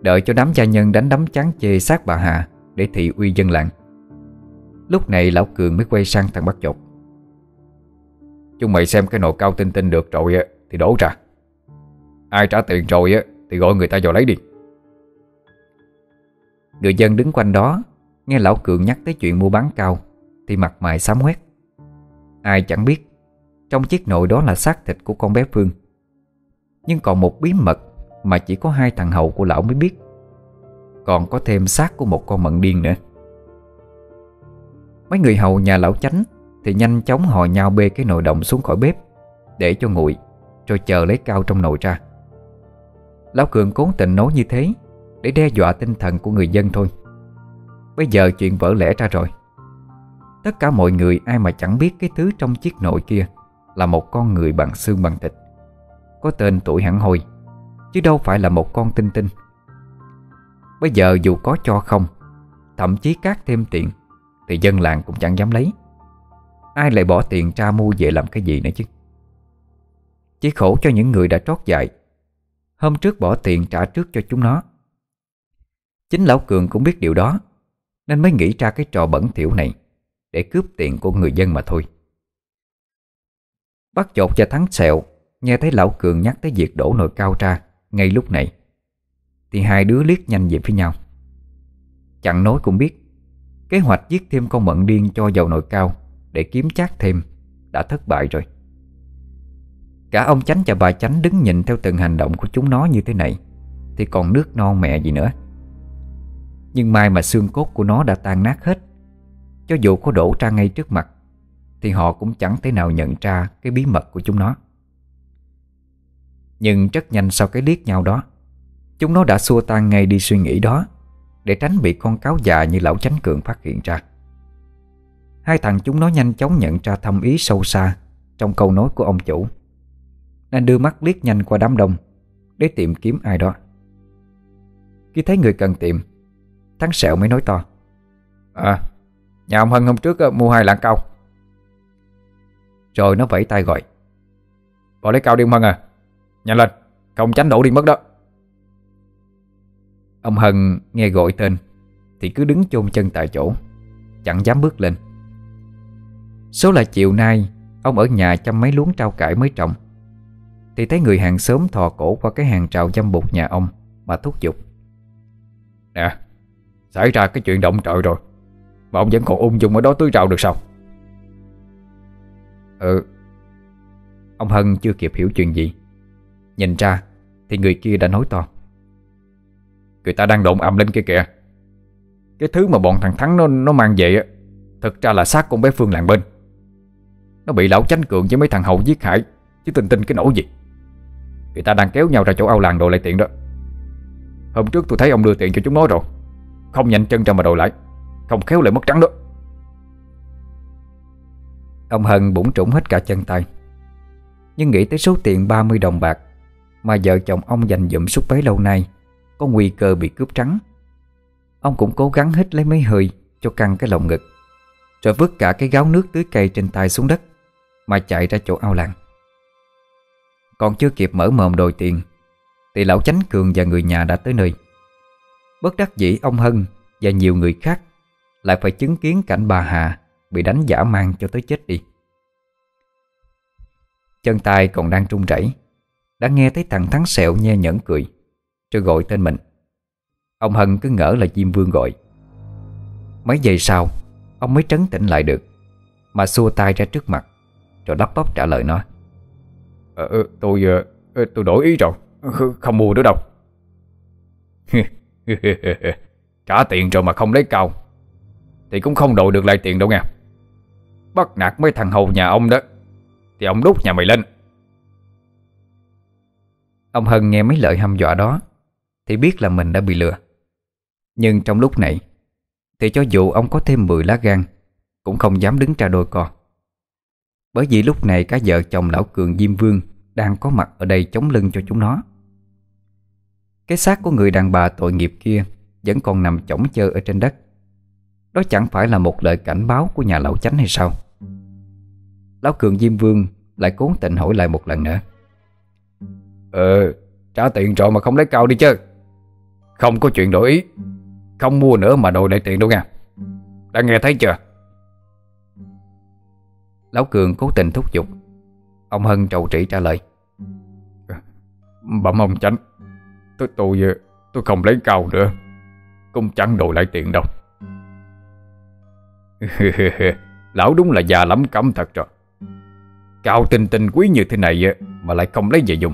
[SPEAKER 1] Đợi cho đám gia nhân đánh đấm chán chê sát bà Hà Để thị uy dân làng. Lúc này lão Cường mới quay sang thằng bắt chột.
[SPEAKER 2] Chúng mày xem cái nồi cao tinh tinh được rồi á. Thì đổ ra. Ai trả tiền rồi Thì gọi người ta vào lấy đi.
[SPEAKER 1] Người dân đứng quanh đó, Nghe lão Cường nhắc tới chuyện mua bán cao, Thì mặt mày xám hoét. Ai chẳng biết, Trong chiếc nồi đó là xác thịt của con bé Phương. Nhưng còn một bí mật Mà chỉ có hai thằng hậu của lão mới biết. Còn có thêm xác của một con mận điên nữa. Mấy người hầu nhà lão chánh thì nhanh chóng hò nhau bê cái nồi đồng xuống khỏi bếp, Để cho nguội. Rồi chờ lấy cao trong nồi ra. Lão Cường cố tình nói như thế Để đe dọa tinh thần của người dân thôi. Bây giờ chuyện vỡ lẽ ra rồi. Tất cả mọi người ai mà chẳng biết cái thứ trong chiếc nồi kia Là một con người bằng xương bằng thịt. Có tên tuổi hẳn hoi, Chứ đâu phải là một con tinh tinh. Bây giờ dù có cho không, Thậm chí cát thêm tiền, Thì dân làng cũng chẳng dám lấy. Ai lại bỏ tiền ra mua về làm cái gì nữa chứ? Chỉ khổ cho những người đã trót dại Hôm trước bỏ tiền trả trước cho chúng nó. Chính Lão Cường cũng biết điều đó, Nên mới nghĩ ra cái trò bẩn thỉu này Để cướp tiền của người dân mà thôi. Bắt chột cho thắng sẹo, Nghe thấy Lão Cường nhắc tới việc đổ nồi cao ra Ngay lúc này, Thì hai đứa liếc nhanh về phía nhau. Chẳng nói cũng biết, Kế hoạch giết thêm con mận điên cho vào nồi cao để kiếm chát thêm Đã thất bại rồi. Cả ông chánh và bà chánh đứng nhìn theo từng hành động của chúng nó như thế này. Thì còn nước non mẹ gì nữa. Nhưng mai mà xương cốt của nó đã tan nát hết, Cho dù có đổ ra ngay trước mặt, Thì họ cũng chẳng thể nào nhận ra cái bí mật của chúng nó. Nhưng rất nhanh sau cái liếc nhau đó, Chúng nó đã xua tan ngay đi suy nghĩ đó, Để tránh bị con cáo già như lão chánh cường phát hiện ra. Hai thằng chúng nó nhanh chóng nhận ra thâm ý sâu xa Trong câu nói của ông chủ. Nên đưa mắt liếc nhanh qua đám đông, Để tìm kiếm ai đó. Khi thấy người cần tìm, Thắng sẹo mới nói to
[SPEAKER 2] À Nhà ông Hân hôm trước ờ, mua hai lạng cao.
[SPEAKER 1] Rồi nó vẫy tay gọi,
[SPEAKER 2] Bỏ lấy cao đi ông Hân à Nhanh lên, Không tránh đổ đi mất đó.
[SPEAKER 1] Ông Hân nghe gọi tên, Thì cứ đứng chôn chân tại chỗ, Chẳng dám bước lên. Số là chiều nay, Ông ở nhà chăm mấy luống trao cải mới trồng. Thì thấy người hàng xóm thò cổ qua cái hàng trào dâm bụt nhà ông, Mà thúc giục.
[SPEAKER 2] Nè, Xảy ra cái chuyện động trời rồi, Mà ông vẫn còn ung dung ở đó tưới trào được sao?
[SPEAKER 1] Ừ Ông Hân chưa kịp hiểu chuyện gì. Nhìn ra, Thì người kia đã nói to.
[SPEAKER 2] Người ta đang độn ầm lên kia kìa. Cái thứ mà bọn thằng Thắng nó nó mang về á ra là xác con bé Phương làng bên. Nó bị lão chánh cường với mấy thằng hậu giết hại, Chứ tình tin cái nỗi gì. Người ta đang kéo nhau ra chỗ ao làng đồ lại tiện đó. Hôm trước tôi thấy ông đưa tiền cho chúng nó rồi. Không nhanh chân ra mà đồ lại. Không khéo lại mất trắng đó.
[SPEAKER 1] Ông Hân bụng trũng hết cả chân tay. Nhưng nghĩ tới số tiền 30 đồng bạc Mà vợ chồng ông dành dụm suốt bấy lâu nay Có nguy cơ bị cướp trắng, Ông cũng cố gắng hít lấy mấy hơi Cho căng cái lồng ngực, Rồi vứt cả cái gáo nước tưới cây trên tay xuống đất Mà chạy ra chỗ ao làng. Còn chưa kịp mở mồm đòi tiền, Thì lão chánh cường và người nhà đã tới nơi. Bất đắc dĩ ông Hân Và nhiều người khác Lại phải chứng kiến cảnh bà Hà Bị đánh giả mang cho tới chết đi. Chân tay còn đang trung rẩy, Đã nghe thấy thằng Thắng Sẹo nhe nhẫn cười, Rồi gọi tên mình. Ông Hân cứ ngỡ là Diêm Vương gọi. Mấy giây sau, Ông mới trấn tĩnh lại được, Mà xua tay ra trước mặt, Rồi đắp bóp trả lời nó.
[SPEAKER 2] Ờ, ờ, tôi ờ, tôi đổi ý rồi. Không mua nữa đâu. Trả tiền rồi mà không lấy cao Thì cũng không đổi được lại tiền đâu nha. Bắt nạt mấy thằng hầu nhà ông đó. Thì ông đút nhà mày lên.
[SPEAKER 1] Ông Hân nghe mấy lời hăm dọa đó, Thì biết là mình đã bị lừa. Nhưng trong lúc này, Thì cho dù ông có thêm 10 lá gan, Cũng không dám đứng ra đôi co. Bởi vì lúc này cả vợ chồng lão cường Diêm Vương Đang có mặt ở đây chống lưng cho chúng nó. Cái xác của người đàn bà tội nghiệp kia Vẫn còn nằm chỏng chơ ở trên đất. Đó chẳng phải là một lời cảnh báo của nhà lão chánh hay sao? Lão cường Diêm Vương lại cố tình hỏi lại một lần nữa.
[SPEAKER 2] Ờ Trả tiền rồi mà không lấy cao đi chứ. Không có chuyện đổi ý. Không mua nữa mà đòi lại tiền đâu nha. Đã nghe thấy chưa?
[SPEAKER 1] Lão Cường cố tình thúc giục. Ông Hân trầu trị trả lời.
[SPEAKER 2] Bẩm ông chánh, Tôi tôi tôi không lấy cao nữa, Cũng chẳng đổi lại tiền đâu. Lão đúng là già lắm cấm thật rồi. Cao tinh tinh quý như thế này Mà lại không lấy về dùng.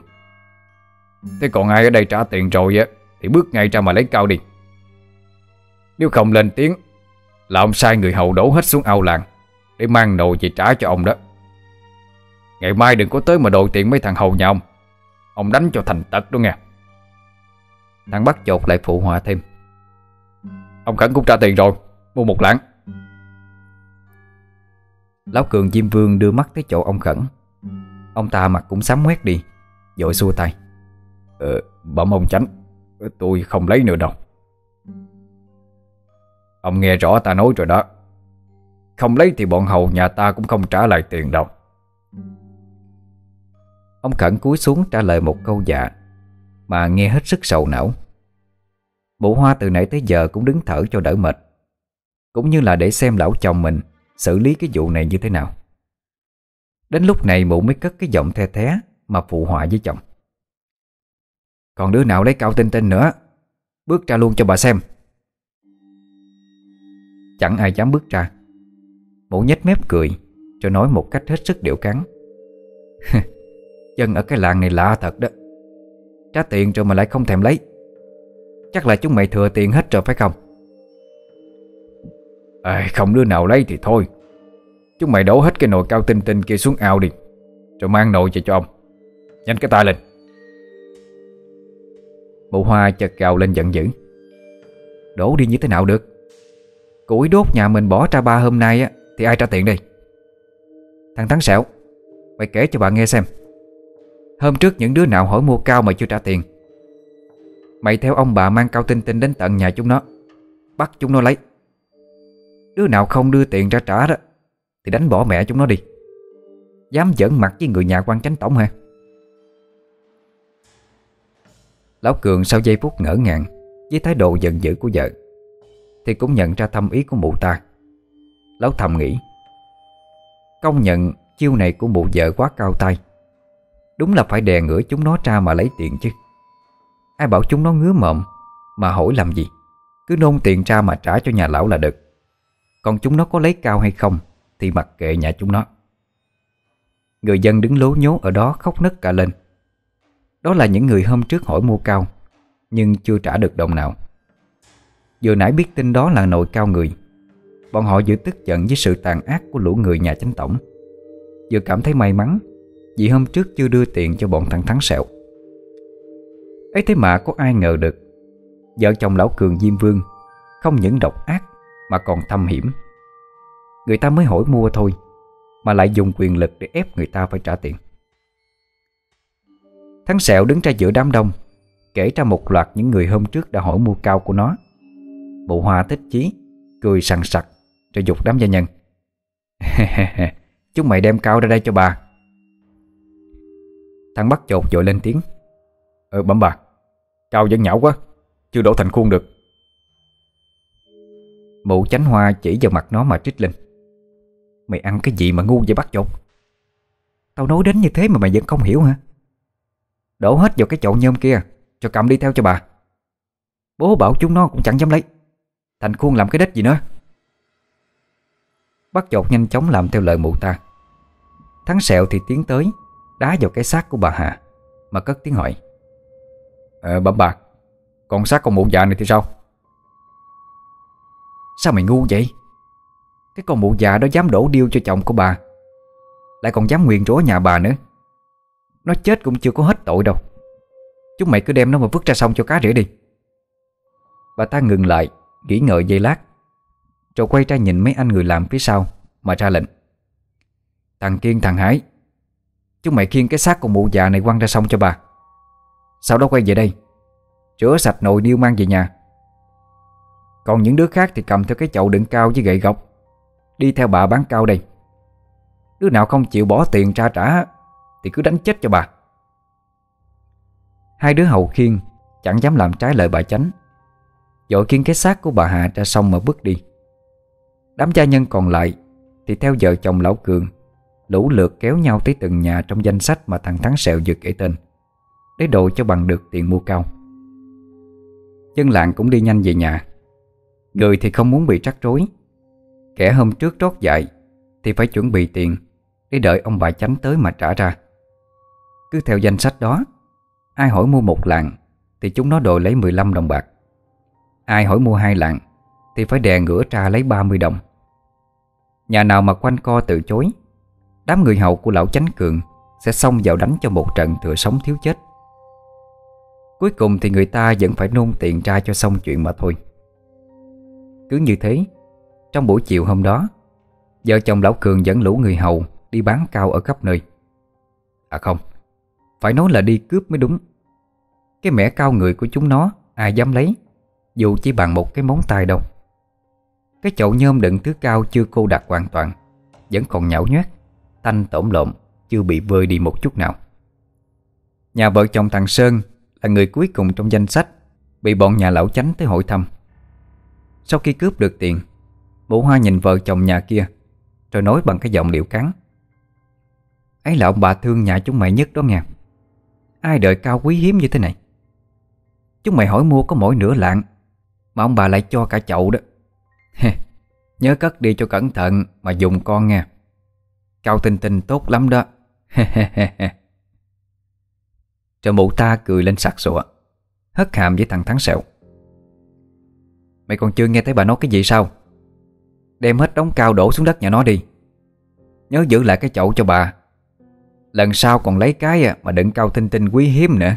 [SPEAKER 2] Thế còn ai ở đây trả tiền rồi Thì bước ngay ra mà lấy cao đi. Nếu không lên tiếng, Là ông sai người hầu đổ hết xuống ao làng. Để mang đồ về trả cho ông đó. Ngày mai đừng có tới mà đòi tiền mấy thằng hầu nhà ông. Ông đánh cho thành tật đó nghe.
[SPEAKER 1] Thằng bắt chột lại phụ họa thêm.
[SPEAKER 2] Ông Khẩn cũng trả tiền rồi Mua một lạng.
[SPEAKER 1] Lão Cường Diêm Vương đưa mắt tới chỗ ông Khẩn. Ông ta mặt cũng sám quét đi Dội xua tay.
[SPEAKER 2] Ờ, bẩm ông tránh Tôi không lấy nữa đâu. Ông nghe rõ ta nói rồi đó. Không lấy thì bọn hầu nhà ta cũng không trả lại tiền đâu.
[SPEAKER 1] Ông Khẩn cúi xuống trả lời một câu dạ Mà nghe hết sức sầu não. Mụ hoa từ nãy tới giờ cũng đứng thở cho đỡ mệt, Cũng như là để xem lão chồng mình Xử lý cái vụ này như thế nào. Đến lúc này mụ mới cất cái giọng the thé Mà phụ họa với chồng. Còn đứa nào lấy cao tinh tinh nữa, Bước ra luôn cho bà xem. Chẳng ai dám bước ra. Mụ nhếch mép cười Cho nói một cách hết sức điệu cắn. Dân ở cái làng này lạ thật đó. Trả tiền rồi mà lại không thèm lấy. Chắc là chúng mày thừa tiền hết rồi phải không?
[SPEAKER 2] À, Không đứa nào lấy thì thôi. Chúng mày đổ hết cái nồi cao tinh tinh kia xuống ao đi Rồi mang nồi về cho ông. Nhanh cái tay lên.
[SPEAKER 1] Mụ hoa chật gào lên giận dữ. Đổ đi như thế nào được? Củi đốt nhà mình bỏ ra ba hôm nay á thì ai trả tiền đây? Thằng Thắng Sẹo, Mày kể cho bà nghe xem. Hôm trước những đứa nào hỏi mua cao mà chưa trả tiền? Mày theo ông bà mang cao tinh tinh đến tận nhà chúng nó, Bắt chúng nó lấy. Đứa nào không đưa tiền ra trả đó, Thì đánh bỏ mẹ chúng nó đi. Dám giỡn mặt với người nhà quan chánh tổng hả? Lão Cường sau giây phút ngỡ ngàng Với thái độ giận dữ của vợ, Thì cũng nhận ra thâm ý của mụ ta. Lão thầm nghĩ. Công nhận, chiêu này của mụ vợ quá cao tay. Đúng là phải đè ngửa chúng nó ra mà lấy tiền chứ. Ai bảo chúng nó ngứa mộm Mà hỏi làm gì? Cứ nôn tiền ra mà trả cho nhà lão là được. Còn chúng nó có lấy cao hay không, Thì mặc kệ nhà chúng nó. Người dân đứng lố nhố ở đó khóc nấc cả lên. Đó là những người hôm trước hỏi mua cao, Nhưng chưa trả được đồng nào. Vừa nãy biết tin đó là nội cao người Bọn họ vừa tức giận với sự tàn ác của lũ người nhà chánh tổng. Vừa cảm thấy may mắn, Vì hôm trước chưa đưa tiền cho bọn thằng Thắng Sẹo. Ấy thế mà có ai ngờ được, Vợ chồng lão Cường Diêm Vương Không những độc ác Mà còn thâm hiểm. Người ta mới hỏi mua thôi, Mà lại dùng quyền lực để ép người ta phải trả tiền. Thắng Sẹo đứng ra giữa đám đông, Kể ra một loạt những người hôm trước đã hỏi mua cao của nó. Bộ hoa thích chí, Cười sằng sặc. Rồi dục đám gia nhân. Chúng mày đem cao ra đây cho bà. Thằng bắt chột dội lên tiếng. Ờ, ừ bấm bà, Cao vẫn nhão quá, Chưa đổ thành khuôn được. Mụ chánh hoa chỉ vào mặt nó mà trích lên. Mày ăn cái gì mà ngu vậy bắt chột? Tao nói đến như thế mà mày vẫn không hiểu hả? Đổ hết vào cái chậu nhôm kia, Cho cầm đi theo cho bà. Bố bảo chúng nó cũng chẳng dám lấy. Thành khuôn làm cái đích gì nữa. Bắt chột nhanh chóng làm theo lời mụ ta. Thắng sẹo thì tiến tới, Đá vào cái xác của bà Hà, Mà cất tiếng hỏi. Ờ bẩm bà, Còn xác con mụ già này thì sao? Sao mày ngu vậy? Cái con mụ già đó dám đổ điêu cho chồng của bà, Lại còn dám nguyền rủa nhà bà nữa. Nó chết cũng chưa có hết tội đâu. Chúng mày cứ đem nó mà vứt ra sông cho cá rỉa đi. Bà ta ngừng lại, Nghĩ ngợi giây lát rồi quay ra nhìn mấy anh người làm phía sau, Mà ra lệnh. Thằng Kiên, thằng Hải, Chúng mày khiêng cái xác con mụ già này quăng ra sông cho bà. Sau đó quay về đây, Rửa sạch nồi niêu mang về nhà. Còn những đứa khác thì cầm theo cái chậu đựng cao với gậy gọc, Đi theo bà bán cao đây. Đứa nào không chịu bỏ tiền ra trả, Thì cứ đánh chết cho bà. Hai đứa hầu khiên Chẳng dám làm trái lời bà chánh. Dội khiêng cái xác của bà Hà ra sông mà bước đi. Đám gia nhân còn lại Thì theo vợ chồng lão Cường, Lũ lượt kéo nhau tới từng nhà Trong danh sách mà thằng Thắng Sẹo vừa kể tên, Để đồ cho bằng được tiền mua cao. Dân làng cũng đi nhanh về nhà. Người thì không muốn bị trắc rối. Kẻ hôm trước trót dại Thì phải chuẩn bị tiền Để đợi ông bà chánh tới mà trả ra. Cứ theo danh sách đó, Ai hỏi mua một lạng Thì chúng nó đòi lấy 15 đồng bạc. Ai hỏi mua hai lạng Thì phải đè ngửa ra lấy 30 đồng. Nhà nào mà quanh co từ chối, Đám người hậu của lão chánh cường Sẽ xông vào đánh cho một trận thừa sống thiếu chết. Cuối cùng thì người ta vẫn phải nôn tiền ra cho xong chuyện mà thôi. Cứ như thế, Trong buổi chiều hôm đó, Vợ chồng lão Cường dẫn lũ người hầu Đi bán cao ở khắp nơi. À không, Phải nói là đi cướp mới đúng. Cái mẻ cao người của chúng nó, Ai dám lấy, Dù chỉ bằng một cái móng tay đâu. Cái chậu nhôm đựng thứ cao chưa cô đặt hoàn toàn, Vẫn còn nhão nhoét Tanh tổm lộn, Chưa bị vơi đi một chút nào. Nhà vợ chồng thằng Sơn Là người cuối cùng trong danh sách Bị bọn nhà lão chánh tới hội thăm. Sau khi cướp được tiền, Mụ hoa nhìn vợ chồng nhà kia, Rồi nói bằng cái giọng liệu cắn. Ấy là ông bà thương nhà chúng mày nhất đó nghe. Ai đợi cao quý hiếm như thế này? Chúng mày hỏi mua có mỗi nửa lạng Mà ông bà lại cho cả chậu đó. Nhớ cất đi cho cẩn thận Mà dùng con nha. Cao tinh tinh tốt lắm đó. Trợ mụ ta cười lên sặc sụa, Hất hàm với thằng Thắng Sẹo. Mày còn chưa nghe thấy bà nói cái gì sao? Đem hết đống cao đổ xuống đất nhà nó đi. Nhớ giữ lại cái chậu cho bà. Lần sau còn lấy cái à, mà đựng cao tinh tinh quý hiếm nữa.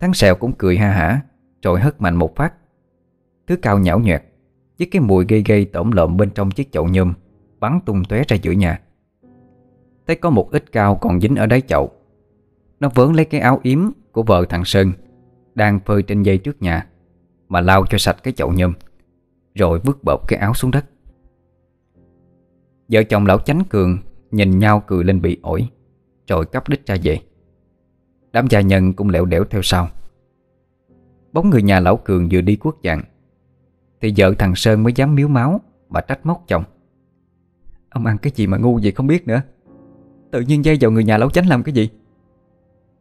[SPEAKER 1] Thắng Sẹo cũng cười ha hả, Rồi hất mạnh một phát. Thứ cao nhão nhoẹt Với cái mùi gây gây tổm lộm bên trong chiếc chậu nhôm, Bắn tung tóe ra giữa nhà. Thấy có một ít cao còn dính ở đáy chậu. Nó vớn lấy cái áo yếm Của vợ thằng Sơn, Đang phơi trên dây trước nhà, Mà lau cho sạch cái chậu nhôm, Rồi vứt bột cái áo xuống đất. Vợ chồng lão chánh cường Nhìn nhau cười lên bị ổi, Rồi cắp đích ra về. Đám gia nhân cũng lẹo đẻo theo sau. Bóng người nhà lão cường vừa đi quốc dạng thì vợ thằng Sơn mới dám miếu máu Mà trách móc chồng. Ông ăn cái gì mà ngu vậy không biết nữa. Tự nhiên dây vào người nhà lão chánh làm cái gì?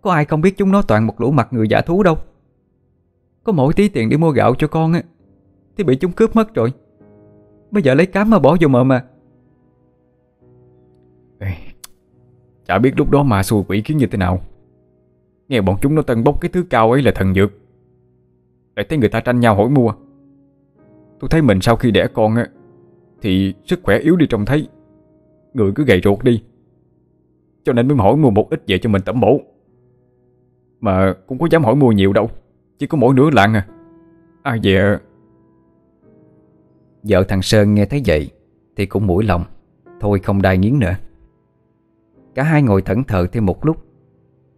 [SPEAKER 1] Có ai không biết chúng nó toàn một lũ mặt người giả thú đâu. Có mỗi tí tiền để mua gạo cho con á Thì bị chúng cướp mất rồi. Bây giờ lấy cám mà bỏ vô mờ mà.
[SPEAKER 2] Ê, Chả biết lúc đó mà xui quỷ khiến như thế nào. Nghe bọn chúng nó tân bốc cái thứ cao ấy là thần dược. Lại thấy người ta tranh nhau hỏi mua. Tôi thấy mình sau khi đẻ con á, Thì sức khỏe yếu đi trông thấy. Người cứ gầy ruột đi. Cho nên mới hỏi mua một ít về cho mình tẩm bổ. Mà cũng có dám hỏi mua nhiều đâu, Chỉ có mỗi nửa lạng à. Ai về à?
[SPEAKER 1] Vợ thằng Sơn nghe thấy vậy Thì cũng mũi lòng, Thôi không đai nghiến nữa. Cả hai ngồi thẫn thờ thêm một lúc,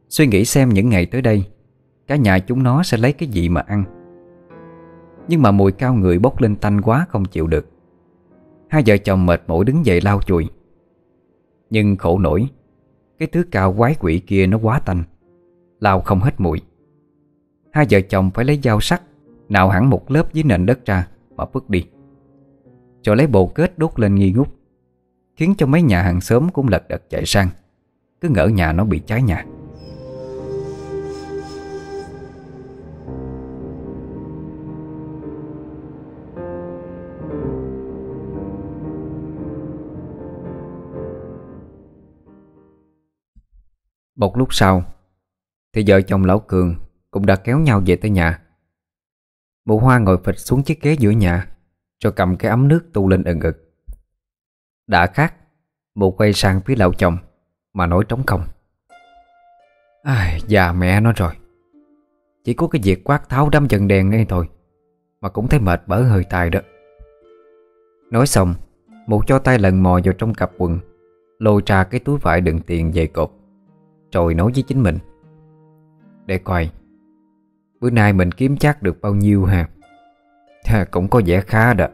[SPEAKER 1] Suy nghĩ xem những ngày tới đây, Cả nhà chúng nó sẽ lấy cái gì mà ăn. Nhưng mà mùi cao người bốc lên tanh quá không chịu được. Hai vợ chồng mệt mỏi đứng dậy lau chùi. Nhưng khổ nổi, Cái thứ cao quái quỷ kia nó quá tanh, Lau không hết mùi. Hai vợ chồng phải lấy dao sắt Nào hẳn một lớp dưới nền đất ra Mà vứt đi. Rồi lấy bộ kết đốt lên nghi ngút, Khiến cho mấy nhà hàng xóm cũng lật đật chạy sang. Cứ ngỡ nhà nó bị cháy nhà. Một lúc sau Thì vợ chồng lão Cường Cũng đã kéo nhau về tới nhà. Mụ Hoa ngồi phịch xuống chiếc ghế giữa nhà Rồi cầm cái ấm nước tu lên ẩn ngực. Đã khát Mụ quay sang phía lão chồng Mà nói trống không. Ai, già mẹ nó rồi. Chỉ có cái việc quát tháo đám dần đèn ngay thôi Mà cũng thấy mệt bở hơi tài đó. Nói xong Mụ cho tay lần mò vào trong cặp quần Lôi ra cái túi vải đựng tiền dày cột. Rồi nói với chính mình. Để coi Bữa nay mình kiếm chắc được bao nhiêu ha? À, Cũng có vẻ khá đó.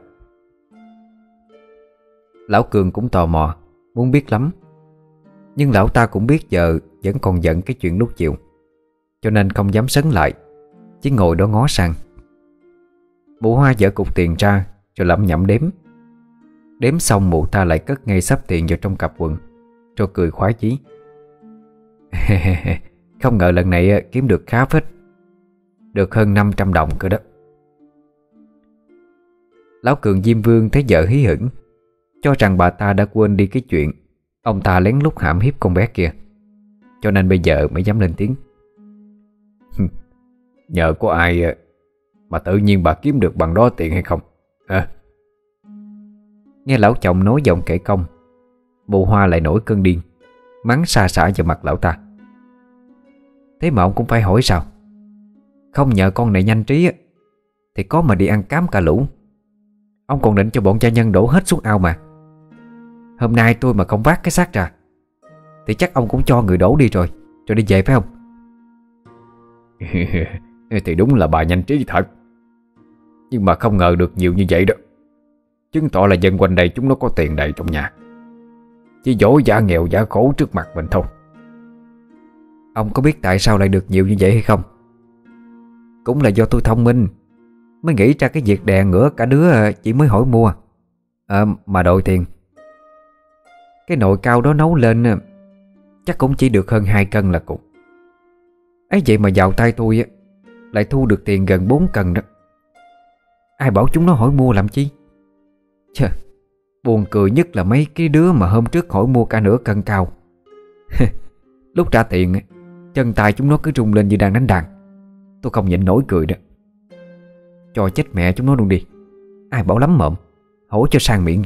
[SPEAKER 1] Lão Cường cũng tò mò Muốn biết lắm. Nhưng lão ta cũng biết giờ Vẫn còn giận cái chuyện lúc chiều Cho nên không dám sấn lại Chỉ ngồi đó ngó sang. Mụ hoa dở cục tiền ra Rồi lẩm nhẩm đếm. Đếm xong mụ ta lại cất ngay sắp tiền vào trong cặp quần Rồi cười khoái chí. Không ngờ lần này ờ, kiếm được khá phết. Được hơn 500 đồng cơ đó. Lão Cường Diêm Vương thấy vợ hí hửng, Cho rằng bà ta đã quên đi cái chuyện Ông ta lén lút hãm hiếp con bé kia, Cho nên bây giờ mới dám lên tiếng. Nhờ có ai ờ, Mà tự nhiên bà kiếm được bằng đó tiền hay không? À. Nghe lão chồng nói giọng kể công Mụ hoa lại nổi cơn điên. Mắng xa xả vào mặt lão ta. Thế mà ông cũng phải hỏi sao? Không nhờ con này nhanh trí Thì có mà đi ăn cám cả lũ. Ông còn định cho bọn cha nhân đổ hết xuống ao mà. Hôm nay tôi mà không vác cái xác ra, Thì chắc ông cũng cho người đổ đi rồi Rồi đi về phải không?
[SPEAKER 2] Thì đúng là bà nhanh trí thật. Nhưng mà không ngờ được nhiều như vậy đó. Chứng tỏ là dân quanh đây chúng nó có tiền đầy trong nhà. Chỉ dỗ giả nghèo giả khổ trước mặt mình thôi.
[SPEAKER 1] Ông có biết tại sao lại được nhiều như vậy hay không? Cũng là do tôi thông minh Mới nghĩ ra cái việc đè ngửa cả đứa chỉ mới hỏi mua. À, Mà đội tiền. Cái nồi cao đó nấu lên Chắc cũng chỉ được hơn 2 cân là cùng. Ấy vậy mà vào tay tôi Lại thu được tiền gần 4 cân đó. Ai bảo chúng nó hỏi mua làm chi? Chà Buồn cười nhất là mấy cái đứa mà hôm trước khỏi mua cả nửa cân cao. Lúc trả tiền Chân tay chúng nó cứ rung lên như đang đánh đàn. Tôi không nhịn nổi cười đó. Cho chết mẹ chúng nó luôn đi. Ai bảo lắm mộm Hổ cho sang miệng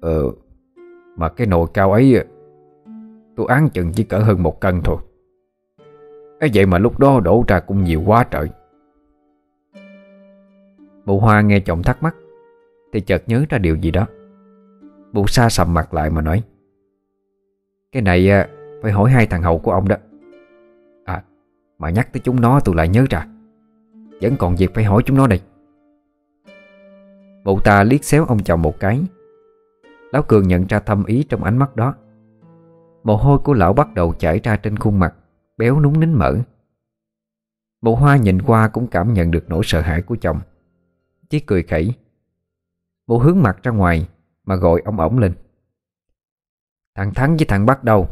[SPEAKER 2] Ờ Mà cái nồi cao ấy Tôi án chừng chỉ cỡ hơn một cân thôi. Ấy vậy mà lúc đó đổ ra cũng nhiều quá trời.
[SPEAKER 1] Mụ Hoa nghe chồng thắc mắc. Thì chợt nhớ ra điều gì đó. Bụ Sa sầm mặt lại mà nói, Cái này à, phải hỏi hai thằng hậu của ông đó. À Mà nhắc tới chúng nó tôi lại nhớ ra. Vẫn còn việc phải hỏi chúng nó đây. Bụ ta liếc xéo ông chồng một cái. Lão Cường nhận ra thâm ý trong ánh mắt đó. Mồ hôi của lão bắt đầu chảy ra trên khuôn mặt, Béo núng nín mỡ. Mụ hoa nhìn qua cũng cảm nhận được nỗi sợ hãi của chồng. Chỉ cười khẩy Mụ hướng mặt ra ngoài Mà gọi ông ổng lên. Thằng Thắng với thằng Bắc đâu?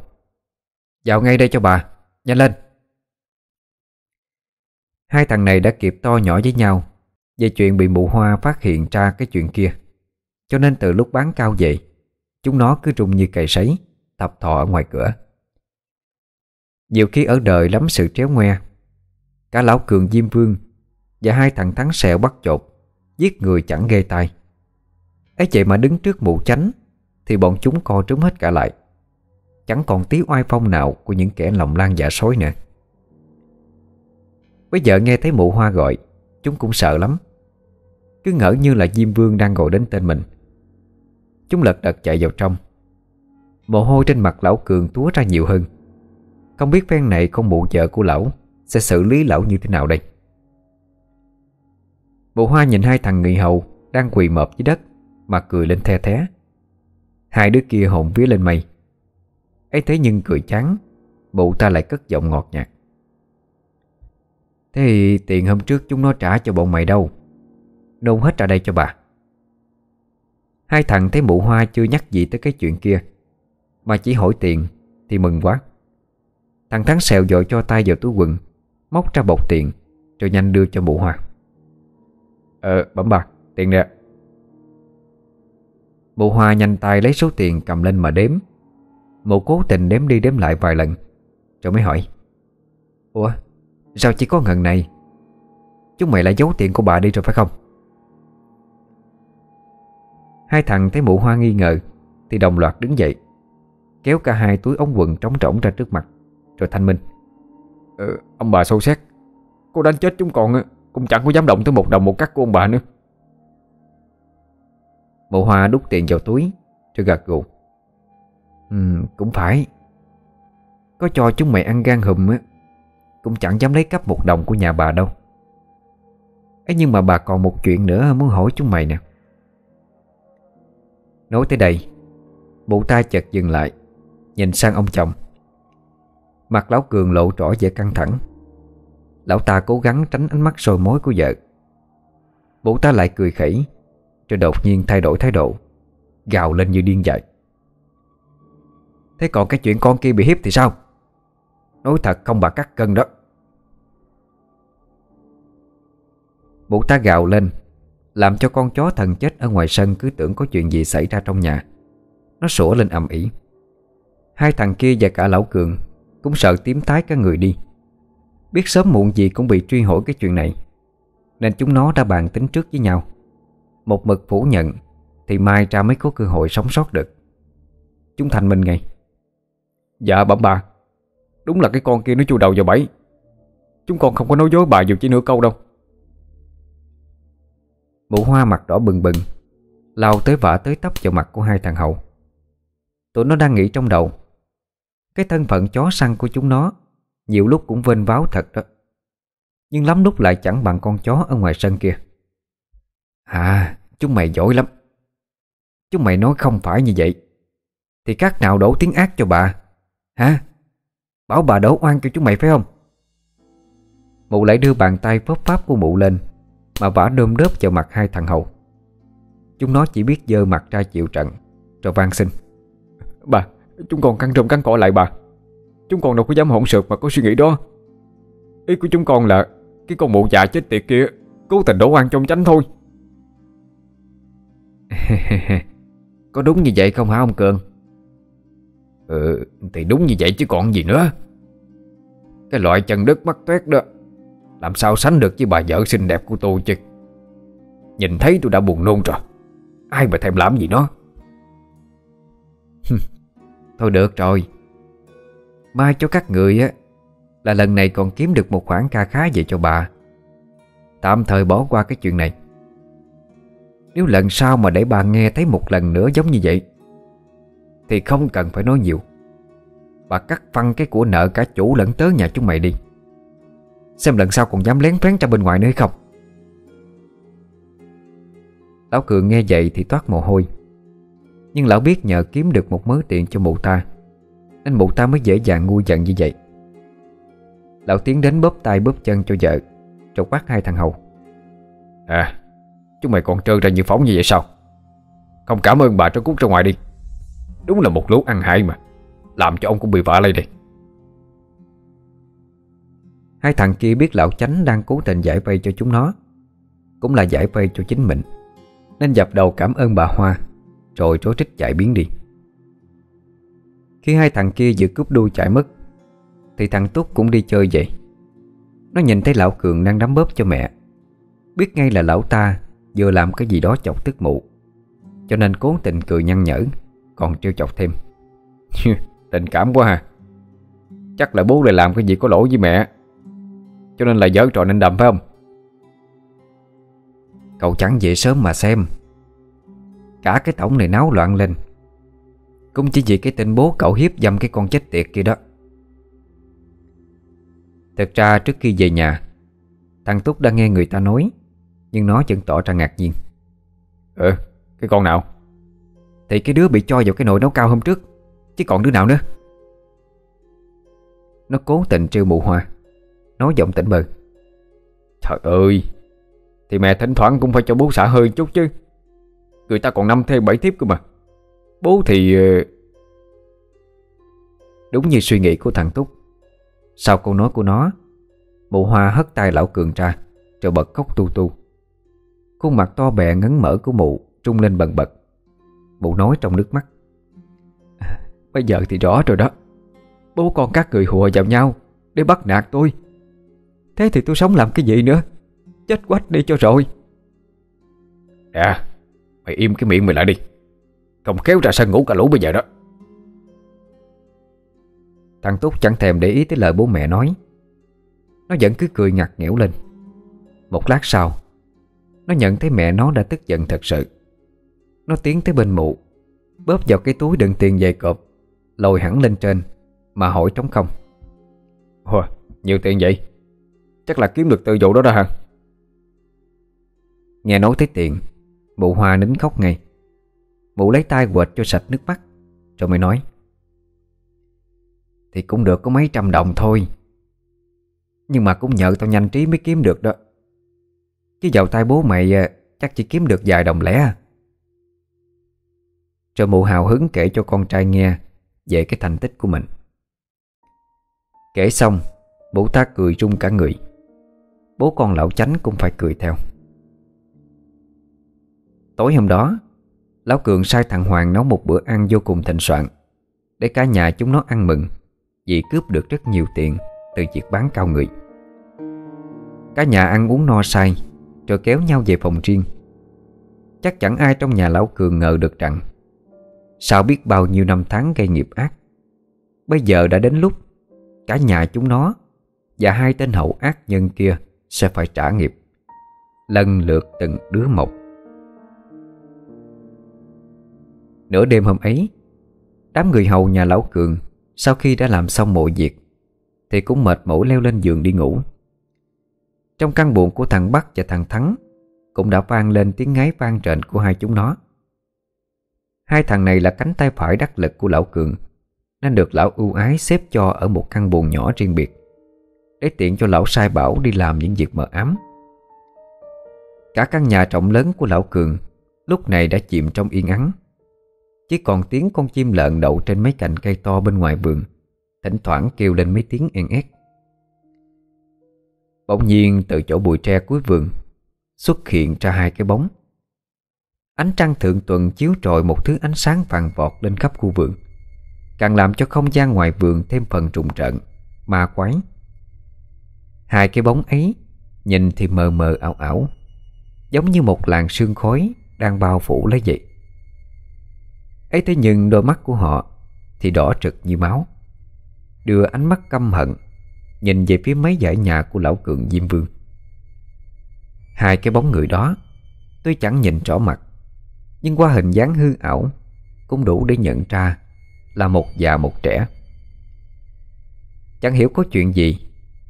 [SPEAKER 1] Vào ngay đây cho bà, Nhanh lên. Hai thằng này đã kịp to nhỏ với nhau, Về chuyện bị mụ hoa phát hiện ra cái chuyện kia. Cho nên từ lúc bán cao vậy, Chúng nó cứ rung như cày sấy, Tập thọ ở ngoài cửa. Nhiều khi ở đời lắm sự tréo ngoe. Cả lão cường Diêm Vương Và hai thằng thắng sẹo bắt chột, Giết người chẳng ghê tai ấy vậy mà đứng trước mụ chánh Thì bọn chúng co trúng hết cả lại. Chẳng còn tí oai phong nào Của những kẻ lòng lan dạ sói nữa. Bây giờ nghe thấy mụ hoa gọi, Chúng cũng sợ lắm. Cứ ngỡ như là Diêm Vương đang gọi đến tên mình. Chúng lật đật chạy vào trong. Mồ hôi trên mặt lão cường túa ra nhiều hơn. Không biết phen này con mụ vợ của lão Sẽ xử lý lão như thế nào đây? Mụ hoa nhìn hai thằng người hầu Đang quỳ mọp dưới đất. Mà cười lên the thé. Hai đứa kia hồn vía lên mây. Ấy thế nhưng cười chán Bụ ta lại cất giọng ngọt nhạt. Thế thì tiền hôm trước chúng nó trả cho bọn mày đâu? Nôn hết ra đây cho bà. Hai thằng thấy mụ hoa chưa nhắc gì tới cái chuyện kia. Mà chỉ hỏi tiền Thì mừng quá. Thằng Thắng xèo dội cho tay vào túi quần, Móc ra bọc tiền, Rồi nhanh đưa cho mụ hoa. Ờ bấm bạc tiền nè. Bộ hoa nhanh tay lấy số tiền cầm lên mà đếm. Mụ cố tình đếm đi đếm lại vài lần Rồi mới hỏi Ủa sao chỉ có ngần này? Chúng mày lại giấu tiền của bà đi rồi phải không? Hai thằng thấy mụ hoa nghi ngờ Thì đồng loạt đứng dậy Kéo cả hai túi ống quần trống rỗng ra trước mặt Rồi thanh minh
[SPEAKER 2] ờ, Ông bà sâu xét Cô đánh chết chúng còn Cũng chẳng có dám động tới một đồng một cắt của ông bà nữa.
[SPEAKER 1] Mụ hoa đút tiền vào túi Rồi gật gù. Ừ cũng phải. Có cho chúng mày ăn gan hùm á, Cũng chẳng dám lấy cắp một đồng của nhà bà đâu. Ấy nhưng mà bà còn một chuyện nữa muốn hỏi chúng mày nè. Nói tới đây Bụ ta chợt dừng lại, Nhìn sang ông chồng. Mặt lão cường lộ rõ vẻ căng thẳng. Lão ta cố gắng tránh ánh mắt sôi mối của vợ. Bụ ta lại cười khẩy rồi đột nhiên thay đổi thái độ, Gào lên như điên dại. Thế còn cái chuyện con kia bị hiếp thì sao? Nói thật không bà cắt cân đó. Mụ ta gào lên, làm cho con chó thần chết ở ngoài sân cứ tưởng có chuyện gì xảy ra trong nhà. Nó sủa lên ầm ĩ. Hai thằng kia và cả lão cường Cũng sợ tím tái cả người đi. Biết sớm muộn gì cũng bị truy hỏi cái chuyện này, Nên chúng nó đã bàn tính trước với nhau. Một mực phủ nhận Thì mai ra mới có cơ hội sống sót được. Chúng thành minh ngay.
[SPEAKER 2] Dạ bẩm bà. Đúng là cái con kia nó chui đầu vào bẫy. Chúng con không có nói dối bà dù chỉ nửa câu đâu.
[SPEAKER 1] Mụ hoa mặt đỏ bừng bừng Lao tới vả tới tấp vào mặt của hai thằng hậu. Tụi nó đang nghĩ trong đầu. Cái thân phận chó săn của chúng nó Nhiều lúc cũng vênh váo thật đó. Nhưng lắm lúc lại chẳng bằng con chó ở ngoài sân kia À chúng mày giỏi lắm. Chúng mày nói không phải như vậy. Thì các nào đổ tiếng ác cho bà. Hả? Bảo bà đổ oan cho chúng mày phải không? Mụ lại đưa bàn tay phớp pháp của mụ lên mà vả đơm đớp vào mặt hai thằng hầu. Chúng nó chỉ biết dơ mặt ra chịu trận Rồi van xin.
[SPEAKER 2] Bà, chúng còn căng trộm căng cọ lại bà. Chúng còn đâu có dám hỗn sượt mà có suy nghĩ đó. Ý của chúng con là Cái con mụ già chết tiệt kia Cố tình đổ oan trong tránh thôi.
[SPEAKER 1] Có đúng như vậy không hả ông Cường?
[SPEAKER 2] Ừ Thì đúng như vậy chứ còn gì nữa. Cái loại chân đất mắt tuét đó, làm sao sánh được với bà vợ xinh đẹp của tôi chứ? Nhìn thấy tôi đã buồn nôn rồi. Ai mà thèm làm gì nó?
[SPEAKER 1] Thôi được rồi. Mai cho các người á, Là lần này còn kiếm được một khoản ca khá về cho bà. Tạm thời bỏ qua cái chuyện này. Nếu lần sau mà để bà nghe thấy một lần nữa giống như vậy, Thì không cần phải nói nhiều. Bà cắt phăng cái của nợ cả chủ lẫn tớ nhà chúng mày đi. Xem lần sau còn dám lén phén ra bên ngoài nữa hay không. Lão Cường nghe vậy thì toát mồ hôi. Nhưng lão biết nhờ kiếm được một mớ tiền cho mụ ta, Nên mụ ta mới dễ dàng ngu giận như vậy. Lão tiến đến bóp tay bóp chân cho vợ Rồi quát hai thằng hầu.
[SPEAKER 2] À Chúng mày còn trơ ra như phóng như vậy sao? Không, cảm ơn bà cho cút ra ngoài đi. Đúng là một lũ ăn hại mà. Làm cho ông cũng bị vạ lây đây.
[SPEAKER 1] Hai thằng kia biết lão chánh đang cố tình giải vây cho chúng nó, Cũng là giải vây cho chính mình, Nên dập đầu cảm ơn bà Hoa, Rồi rối trích chạy biến đi. Khi hai thằng kia vừa cúp đuôi chạy mất, Thì thằng Túc cũng đi chơi vậy. Nó nhìn thấy lão Cường đang đắm bóp cho mẹ, Biết ngay là lão ta Vừa làm cái gì đó chọc tức mụ. Cho nên cố tình cười nhăn nhở, Còn trêu chọc thêm. Tình cảm quá ha Chắc là bố lại làm cái gì có lỗi với mẹ. Cho nên là giỡn trò nên đầm, phải không? Cậu chẳng về sớm mà xem. Cả cái tổng này náo loạn lên. Cũng chỉ vì cái tên bố cậu hiếp dâm cái con chết tiệt kia đó. Thật ra trước khi về nhà, Thằng Túc đã nghe người ta nói nhưng nó vẫn tỏ ra ngạc nhiên. Ừ, cái con nào? Thì cái đứa bị cho vào cái nồi nấu cao hôm trước Chứ còn đứa nào nữa? Nó cố tình trêu mụ hoa Nói giọng tỉnh bờ. Trời ơi Thì mẹ thỉnh thoảng cũng phải cho bố xả hơi chút chứ. Người ta còn năm thêm bảy tiếp cơ mà. Bố thì ờ... Đúng như suy nghĩ của thằng Túc Sau câu nói của nó Mụ hoa hất tay lão cường ra Rồi bật khóc tu tu. Khuôn mặt to bè ngấn mở của mụ Trung lên bần bật. Mụ nói trong nước mắt. Bây giờ thì rõ rồi đó. Bố con các người hùa vào nhau Để bắt nạt tôi. Thế thì tôi sống làm cái gì nữa? Chết quách đi cho rồi.
[SPEAKER 2] À Mày im cái miệng mày lại đi. Không kéo ra sân ngủ cả lũ bây giờ đó.
[SPEAKER 1] Thằng Túc chẳng thèm để ý tới lời bố mẹ nói. Nó vẫn cứ cười ngặt nghẽo lên. Một lát sau nó nhận thấy mẹ nó đã tức giận thật sự. Nó tiến tới bên mụ Bóp vào cái túi đựng tiền dày cộp Lồi hẳn lên trên Mà hỏi trống không.
[SPEAKER 2] Ồ, nhiều tiền vậy? Chắc là kiếm được từ vụ đó đó hả?
[SPEAKER 1] Nghe nói tới tiền Mụ hoa nín khóc ngay. Mụ lấy tay quệt cho sạch nước mắt Rồi mới nói Thì cũng được có mấy trăm đồng thôi Nhưng mà cũng nhờ tao nhanh trí mới kiếm được đó. Chứ vào tay bố mày à, Chắc chỉ kiếm được vài đồng lẻ. Rồi mụ hào hứng kể cho con trai nghe Về cái thành tích của mình. Kể xong, Bố ta cười rung cả người. Bố con lão chánh cũng phải cười theo. Tối hôm đó, Lão Cường sai thằng Hoàng nấu một bữa ăn vô cùng thịnh soạn, Để cả nhà chúng nó ăn mừng, Vì cướp được rất nhiều tiền Từ việc bán cao người. Cả nhà ăn uống no say rồi kéo nhau về phòng riêng. Chắc chẳng ai trong nhà Lão Cường ngờ được rằng Sao biết bao nhiêu năm tháng gây nghiệp ác, Bây giờ đã đến lúc Cả nhà chúng nó Và hai tên hậu ác nhân kia Sẽ phải trả nghiệp, Lần lượt từng đứa một. Nửa đêm hôm ấy, Đám người hầu nhà lão cường Sau khi đã làm xong mọi việc Thì cũng mệt mỏi leo lên giường đi ngủ. Trong căn buồng của thằng Bắc và thằng Thắng Cũng đã vang lên tiếng ngáy vang trền của hai chúng nó. Hai thằng này là cánh tay phải đắc lực của lão cường, Nên được lão ưu ái xếp cho ở một căn buồng nhỏ riêng biệt, Để tiện cho lão sai bảo đi làm những việc mờ ám. Cả căn nhà trọng lớn của lão cường Lúc này đã chìm trong yên ắng. Chỉ còn tiếng con chim lợn đậu trên mấy cành cây to bên ngoài vườn, Thỉnh thoảng kêu lên mấy tiếng en ét. Bỗng nhiên từ chỗ bụi tre cuối vườn Xuất hiện ra hai cái bóng. Ánh trăng thượng tuần chiếu trội một thứ ánh sáng vàng vọt lên khắp khu vườn, Càng làm cho không gian ngoài vườn thêm phần trùng trận Ma quái. Hai cái bóng ấy Nhìn thì mờ mờ ảo ảo, Giống như một làn sương khói Đang bao phủ lấy vậy. Ấy thế nhưng đôi mắt của họ Thì đỏ trực như máu, Đưa ánh mắt căm hận Nhìn về phía mấy dãy nhà của lão cường Diêm Vương. Hai cái bóng người đó Tôi chẳng nhìn rõ mặt, Nhưng qua hình dáng hư ảo Cũng đủ để nhận ra Là một già một trẻ. Chẳng hiểu có chuyện gì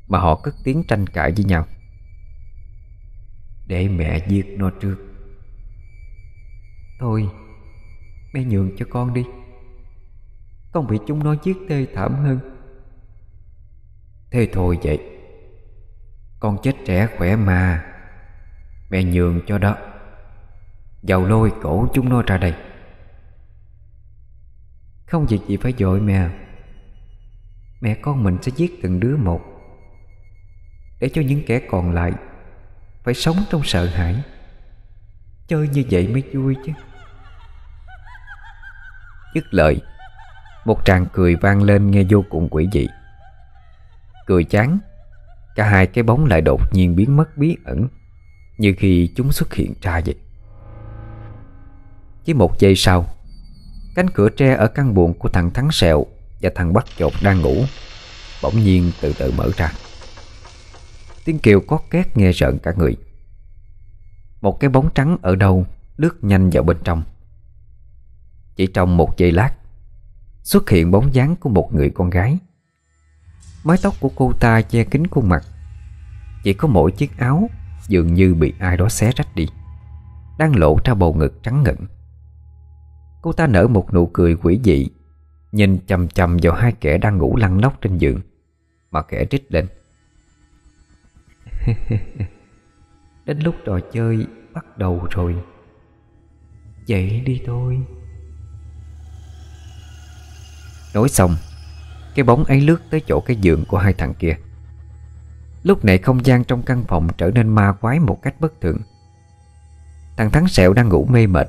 [SPEAKER 1] Mà họ cất tiếng tranh cãi với nhau. Để mẹ giết nó trước. Thôi, Mẹ nhường cho con đi. Con bị chúng nó giết tê thảm hơn. Thế thôi vậy. Con chết trẻ khỏe mà. Mẹ nhường cho đó. Dầu lôi cổ chúng nó ra đây. Không việc gì phải dội mẹ. Mẹ con mình sẽ giết từng đứa một. Để cho những kẻ còn lại Phải sống trong sợ hãi. Chơi như vậy mới vui chứ. Dứt lời, Một tràng cười vang lên nghe vô cùng quỷ dị. Cười chán. Cả hai cái bóng lại đột nhiên biến mất bí ẩn, Như khi chúng xuất hiện ra vậy Chỉ một giây sau, Cánh cửa tre ở căn buồng của thằng Thắng Sẹo Và thằng Bắt Chột đang ngủ, Bỗng nhiên từ từ mở ra. Tiếng kêu có két nghe rợn cả người. Một cái bóng trắng ở đâu Lướt nhanh vào bên trong. Chỉ trong một giây lát, Xuất hiện bóng dáng của một người con gái. Mái tóc của cô ta che kín khuôn mặt. Chỉ có mỗi chiếc áo Dường như bị ai đó xé rách đi, Đang lộ ra bầu ngực trắng ngẩn. Cô ta nở một nụ cười quỷ dị, Nhìn chầm chầm vào hai kẻ đang ngủ lăn lóc trên giường, Mà kẻ trích lên. Đến lúc trò chơi bắt đầu rồi Dậy đi thôi. Nói xong cái bóng ấy lướt tới chỗ cái giường của hai thằng kia. Lúc này không gian trong căn phòng trở nên ma quái một cách bất thường. Thằng Thắng Sẹo đang ngủ mê mệt.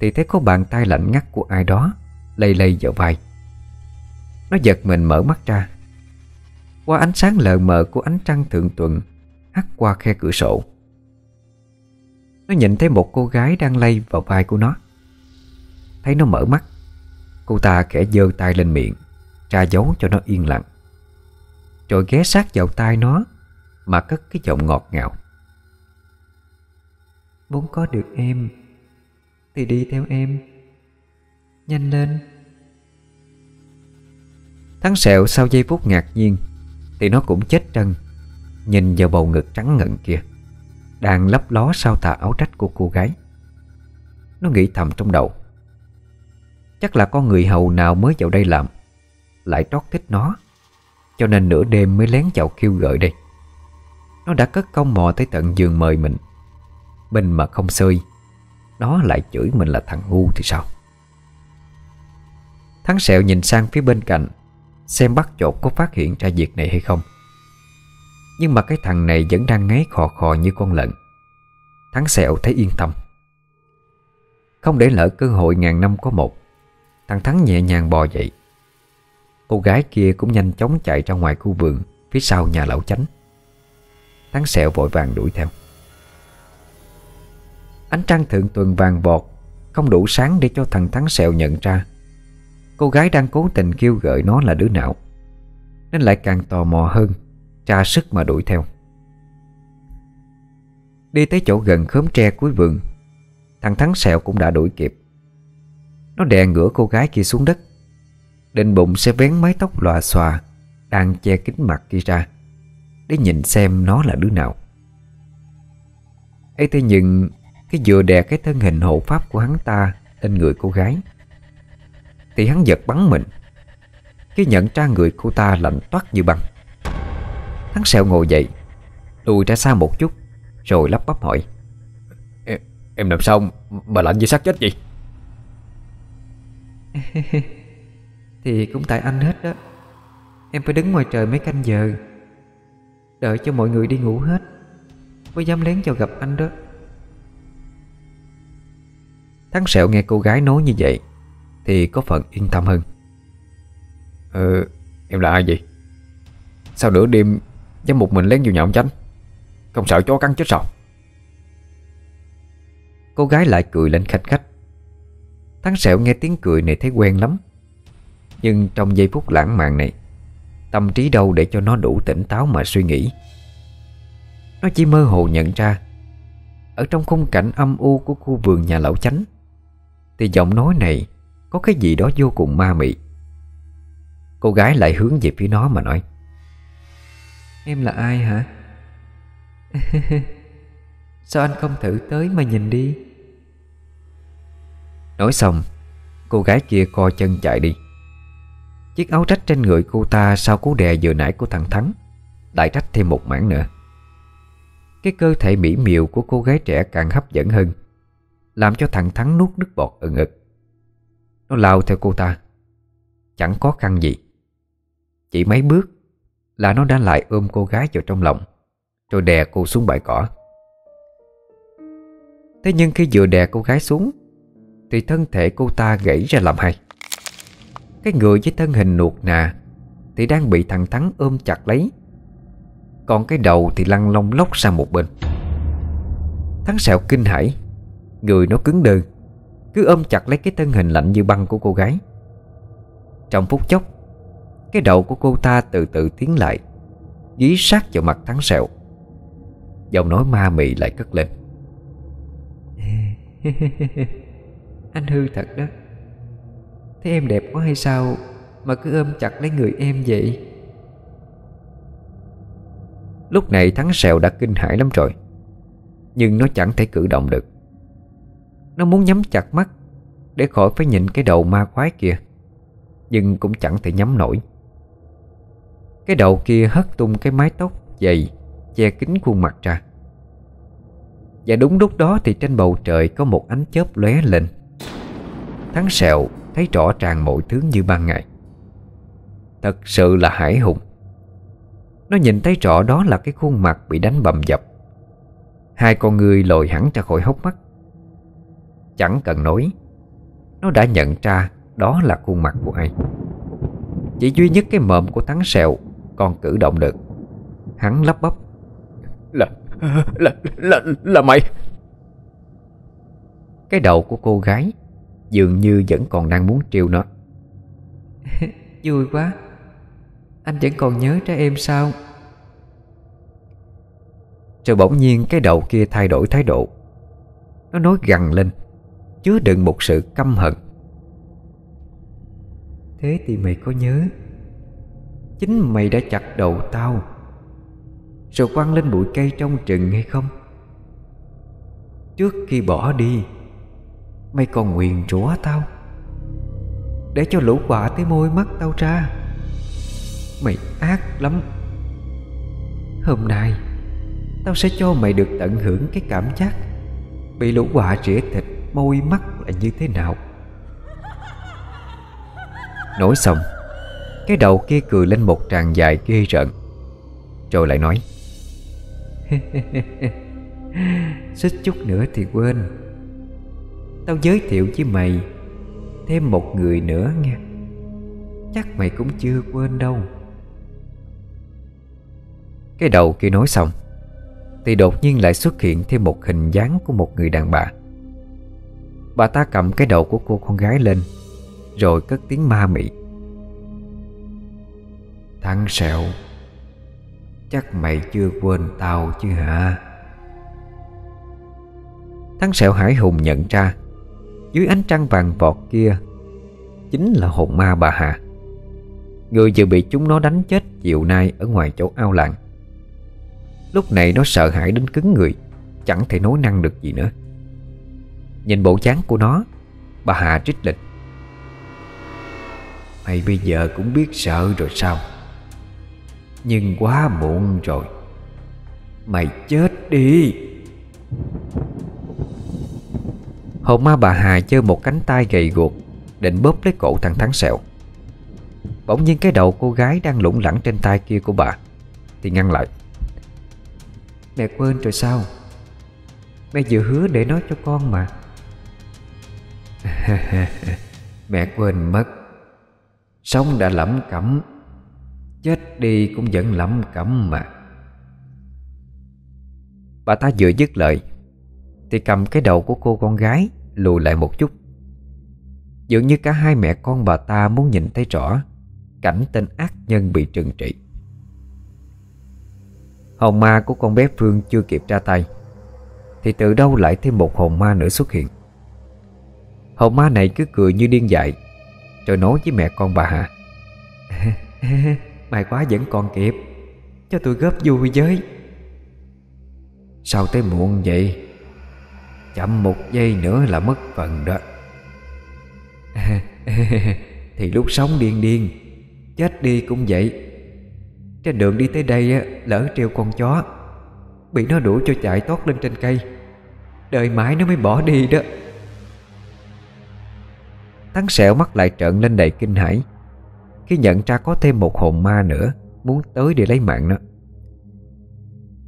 [SPEAKER 1] Thì thấy có bàn tay lạnh ngắt của ai đó, Lây lây vào vai. Nó giật mình mở mắt ra. Qua ánh sáng lờ mờ của ánh trăng thượng tuần, Hắt qua khe cửa sổ. Nó nhìn thấy một cô gái đang lay vào vai của nó. Thấy nó mở mắt. Cô ta khẽ giơ tay lên miệng. Tra dấu cho nó yên lặng. Rồi ghé sát vào tai nó Mà cất cái giọng ngọt ngào. Muốn có được em Thì đi theo em, Nhanh lên. Thắng sẹo sau giây phút ngạc nhiên Thì nó cũng chết trân Nhìn vào bầu ngực trắng ngận kia, Đang lấp ló sau tà áo trách của cô gái. Nó nghĩ thầm trong đầu. Chắc là con người hầu nào mới vào đây làm. Lại trót thích nó. Cho nên nửa đêm mới lén chào kêu gợi đây. Nó đã cất công mò tới tận giường mời mình. Mình mà không sơi, Nó lại chửi mình là thằng ngu thì sao? Thắng sẹo nhìn sang phía bên cạnh, Xem bắt chột có phát hiện ra việc này hay không. Nhưng mà cái thằng này vẫn đang ngáy khò khò như con lợn. Thắng sẹo thấy yên tâm. Không để lỡ cơ hội ngàn năm có một, Thằng Thắng nhẹ nhàng bò dậy. Cô gái kia cũng nhanh chóng chạy ra ngoài khu vườn, Phía sau nhà lão chánh. Thắng sẹo vội vàng đuổi theo. Ánh trăng thượng tuần vàng vọt, Không đủ sáng để cho thằng Thắng sẹo nhận ra. Cô gái đang cố tình kêu gợi nó là đứa nào, Nên lại càng tò mò hơn, Tra sức mà đuổi theo. Đi tới chỗ gần khóm tre cuối vườn, Thằng Thắng sẹo cũng đã đuổi kịp. Nó đè ngửa cô gái kia xuống đất. Định bụng sẽ vén mái tóc lòa xòa Đang che kín mặt kia ra Để nhìn xem nó là đứa nào. Ấy thế nhưng Cái vừa đè cái thân hình hộ pháp của hắn ta Lên người cô gái. Thì hắn giật bắn mình Khi nhận ra người cô ta lạnh toát như băng. Hắn sẹo ngồi dậy Lùi ra xa một chút Rồi lắp bắp hỏi
[SPEAKER 2] Em, em làm sao mà lạnh như xác chết vậy
[SPEAKER 1] Thì cũng tại anh hết đó. Em phải đứng ngoài trời mấy canh giờ Đợi cho mọi người đi ngủ hết Mới dám lén cho gặp anh đó. Thắng sẹo nghe cô gái nói như vậy Thì có phần yên tâm hơn.
[SPEAKER 2] Ờ Em là ai vậy? Sao nửa đêm Dám một mình lén vào nhà ông chánh? Không sợ chó cắn chết sao?
[SPEAKER 1] Cô gái lại cười lên khách khách. Thắng sẹo nghe tiếng cười này thấy quen lắm Nhưng trong giây phút lãng mạn này Tâm trí đâu để cho nó đủ tỉnh táo mà suy nghĩ. Nó chỉ mơ hồ nhận ra Ở trong khung cảnh âm u của khu vườn nhà lão chánh Thì giọng nói này Có cái gì đó vô cùng ma mị. Cô gái lại hướng về phía nó mà nói Em là ai hả? Sao anh không thử tới mà nhìn đi? Nói xong Cô gái kia co chân chạy đi Chiếc áo trách trên người cô ta Sau cú đè vừa nãy của thằng Thắng, Lại trách thêm một mảng nữa. Cái cơ thể mỹ miều của cô gái trẻ càng hấp dẫn hơn, Làm cho thằng Thắng nuốt nước bọt ở ngực Nó lao theo cô ta. Chẳng có khăn gì. Chỉ mấy bước Là nó đã lại ôm cô gái vào trong lòng, Rồi đè cô xuống bãi cỏ. Thế nhưng khi vừa đè cô gái xuống, thì thân thể cô ta gãy ra làm hai. Cái người với thân hình nuột nà Thì đang bị thằng Thắng ôm chặt lấy. Còn cái đầu thì lăn lông lóc sang một bên. Thắng sẹo kinh hãi, Người nó cứng đơ, Cứ ôm chặt lấy cái thân hình lạnh như băng của cô gái. Trong phút chốc, Cái đầu của cô ta từ từ tiến lại, Dí sát vào mặt Thắng sẹo. Giọng nói ma mị lại cất lên. Anh hư thật đó. Thấy em đẹp quá hay sao Mà cứ ôm chặt lấy người em vậy? Lúc này Thắng sẹo đã kinh hãi lắm rồi, Nhưng nó chẳng thể cử động được. Nó muốn nhắm chặt mắt Để khỏi phải nhìn cái đầu ma quái kia, Nhưng cũng chẳng thể nhắm nổi. Cái đầu kia hất tung cái mái tóc dày, Che kín khuôn mặt ra. Và đúng lúc đó thì trên bầu trời Có một ánh chớp lóe lên. Thắng sẹo thấy rõ ràng mọi thứ như ban ngày. Thật sự là hải hùng. Nó nhìn thấy rõ đó là cái khuôn mặt bị đánh bầm dập. Hai con người lồi hẳn ra khỏi hốc mắt. Chẳng cần nói Nó đã nhận ra đó là khuôn mặt của ai. Chỉ duy nhất cái mộm của thắng sẹo Còn cử động được. Hắn lắp bắp.
[SPEAKER 2] Là, là, là, là mày.
[SPEAKER 1] Cái đầu của cô gái Dường như vẫn còn đang muốn trêu nó. Vui quá. Anh vẫn còn nhớ ra em sao? Rồi bỗng nhiên cái đầu kia thay đổi thái độ. Nó nói gằn lên Chứa đựng một sự căm hận. Thế thì mày có nhớ Chính mày đã chặt đầu tao Rồi quăng lên bụi cây trong rừng hay không? Trước khi bỏ đi Mày còn nguyền rủa tao. Để cho lũ quả tới môi mắt tao ra. Mày ác lắm. Hôm nay, Tao sẽ cho mày được tận hưởng cái cảm giác Bị lũ quả rỉa thịt môi mắt là như thế nào. Nói xong, Cái đầu kia cười lên một tràng dài ghê rợn. Rồi lại nói, Xích chút nữa thì quên. Tao giới thiệu với mày Thêm một người nữa nha. Chắc mày cũng chưa quên đâu. Cái đầu kia nói xong, Thì đột nhiên lại xuất hiện thêm một hình dáng của một người đàn bà. Bà ta cầm cái đầu của cô con gái lên, Rồi cất tiếng ma mị. Thằng sẹo, Chắc mày chưa quên tao chứ hả? Thằng sẹo hải hùng nhận ra dưới ánh trăng vàng vọt kia, Chính là hồn ma bà Hà. Người vừa bị chúng nó đánh chết chiều nay Ở ngoài chỗ ao làng. Lúc này nó sợ hãi đến cứng người, Chẳng thể nói năng được gì nữa. Nhìn bộ dáng của nó, Bà Hà trích lịch. Mày bây giờ cũng biết sợ rồi sao? Nhưng quá muộn rồi. Mày chết đi! Hồn ma bà Hà chơi một cánh tay gầy guộc, Định bóp lấy cổ thằng Thắng Sẹo. Bỗng nhiên cái đầu cô gái đang lủng lẳng trên tay kia của bà, Thì ngăn lại. Mẹ quên rồi sao? Mẹ vừa hứa để nói cho con mà. Mẹ quên mất. Sống đã lẩm cẩm, Chết đi cũng vẫn lẩm cẩm mà. Bà ta vừa dứt lời, Thì cầm cái đầu của cô con gái Lùi lại một chút. Dường như cả hai mẹ con bà ta muốn nhìn thấy rõ Cảnh tên ác nhân bị trừng trị. Hồn ma của con bé Phương chưa kịp ra tay, Thì từ đâu lại thêm một hồn ma nữa xuất hiện? Hồn ma này cứ cười như điên dại, Rồi nói với mẹ con bà Hà Mày quá vẫn còn kịp, Cho tôi góp vui với. Sao tới muộn vậy? Chậm một giây nữa là mất phần đó. Thì lúc sống điên điên Chết đi cũng vậy. Trên đường đi tới đây á, lỡ treo con chó Bị nó đuổi cho chạy tót lên trên cây. Đợi mãi nó mới bỏ đi đó. Thắng sẹo mắt lại trợn lên đầy kinh hãi Khi nhận ra có thêm một hồn ma nữa Muốn tới để lấy mạng nó.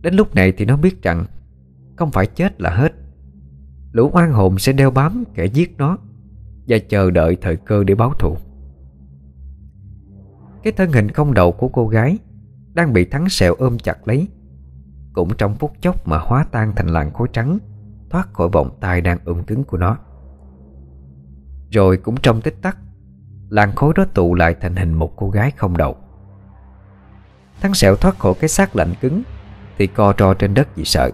[SPEAKER 1] Đến lúc này thì nó biết rằng Không phải chết là hết. Lũ oan hồn sẽ đeo bám kẻ giết nó Và chờ đợi thời cơ để báo thù. Cái thân hình không đầu của cô gái Đang bị thắng sẹo ôm chặt lấy, Cũng trong phút chốc mà hóa tan thành làn khối trắng, Thoát khỏi vòng tay đang ôm cứng của nó. Rồi cũng trong tích tắc, Làn khối đó tụ lại thành hình một cô gái không đầu. Thắng sẹo thoát khỏi cái xác lạnh cứng Thì co ro trên đất vì sợ.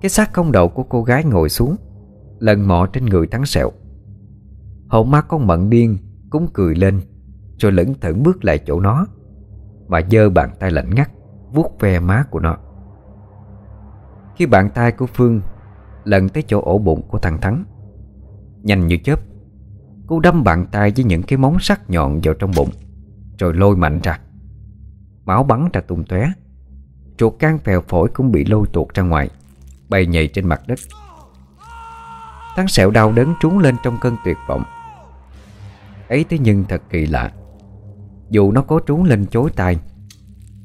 [SPEAKER 1] Cái xác không đầu của cô gái ngồi xuống, Lần mò trên người thắng sẹo. Hồn ma con mận điên Cũng cười lên, Rồi lững thững bước lại chỗ nó, Mà giơ bàn tay lạnh ngắt, vuốt ve má của nó. Khi bàn tay của Phương Lần tới chỗ ổ bụng của thằng Thắng, Nhanh như chớp, Cô đâm bàn tay với những cái móng sắc nhọn vào trong bụng, Rồi lôi mạnh ra. Máu bắn ra tung tóe, Chuột can phèo phổi cũng bị lôi tuột ra ngoài. Bay nhảy trên mặt đất. Thắng sẹo đau đớn trú lên trong cơn tuyệt vọng. Ấy thế nhưng thật kỳ lạ. Dù nó có trú lên chối tai,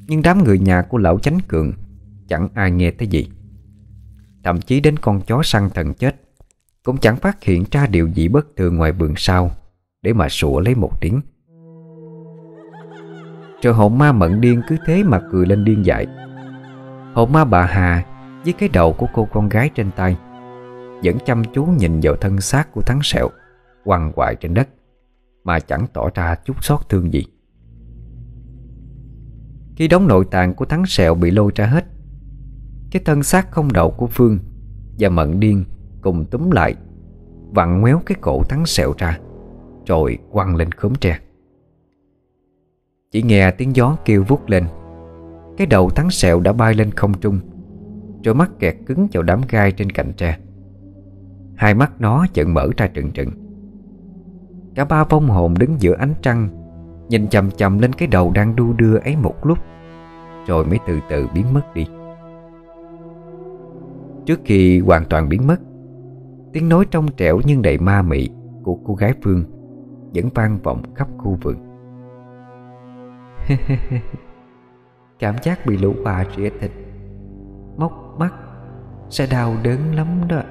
[SPEAKER 1] Nhưng đám người nhà của lão chánh cường Chẳng ai nghe thấy gì. Thậm chí đến con chó săn thần chết Cũng chẳng phát hiện ra điều gì bất thường ngoài vườn sau Để mà sủa lấy một tiếng. Rồi hồn ma mận điên cứ thế mà cười lên điên dại. Hồn ma bà Hà với cái đầu của cô con gái trên tay. Vẫn chăm chú nhìn vào thân xác của thắng sẹo, Quằn quại trên đất, Mà chẳng tỏ ra chút xót thương gì. Khi đống nội tạng của thắng sẹo bị lôi ra hết, Cái thân xác không đầu của Phương Và Mận Điên cùng túm lại, Vặn ngoéo cái cổ thắng sẹo ra, Rồi quăng lên khóm tre. Chỉ nghe tiếng gió kêu vút lên, Cái đầu thắng sẹo đã bay lên không trung rồi mắt kẹt cứng vào đám gai trên cành tre. Hai mắt nó chợn mở ra trừng trừng. Cả ba vong hồn đứng giữa ánh trăng, Nhìn chầm chầm lên cái đầu đang đu đưa ấy một lúc, Rồi mới từ từ biến mất đi. Trước khi hoàn toàn biến mất, Tiếng nói trong trẻo nhưng đầy ma mị Của cô gái Phương Vẫn vang vọng khắp khu vườn. Cảm giác bị lũ bà rỉa thịt mắt Sẽ đau đớn lắm đó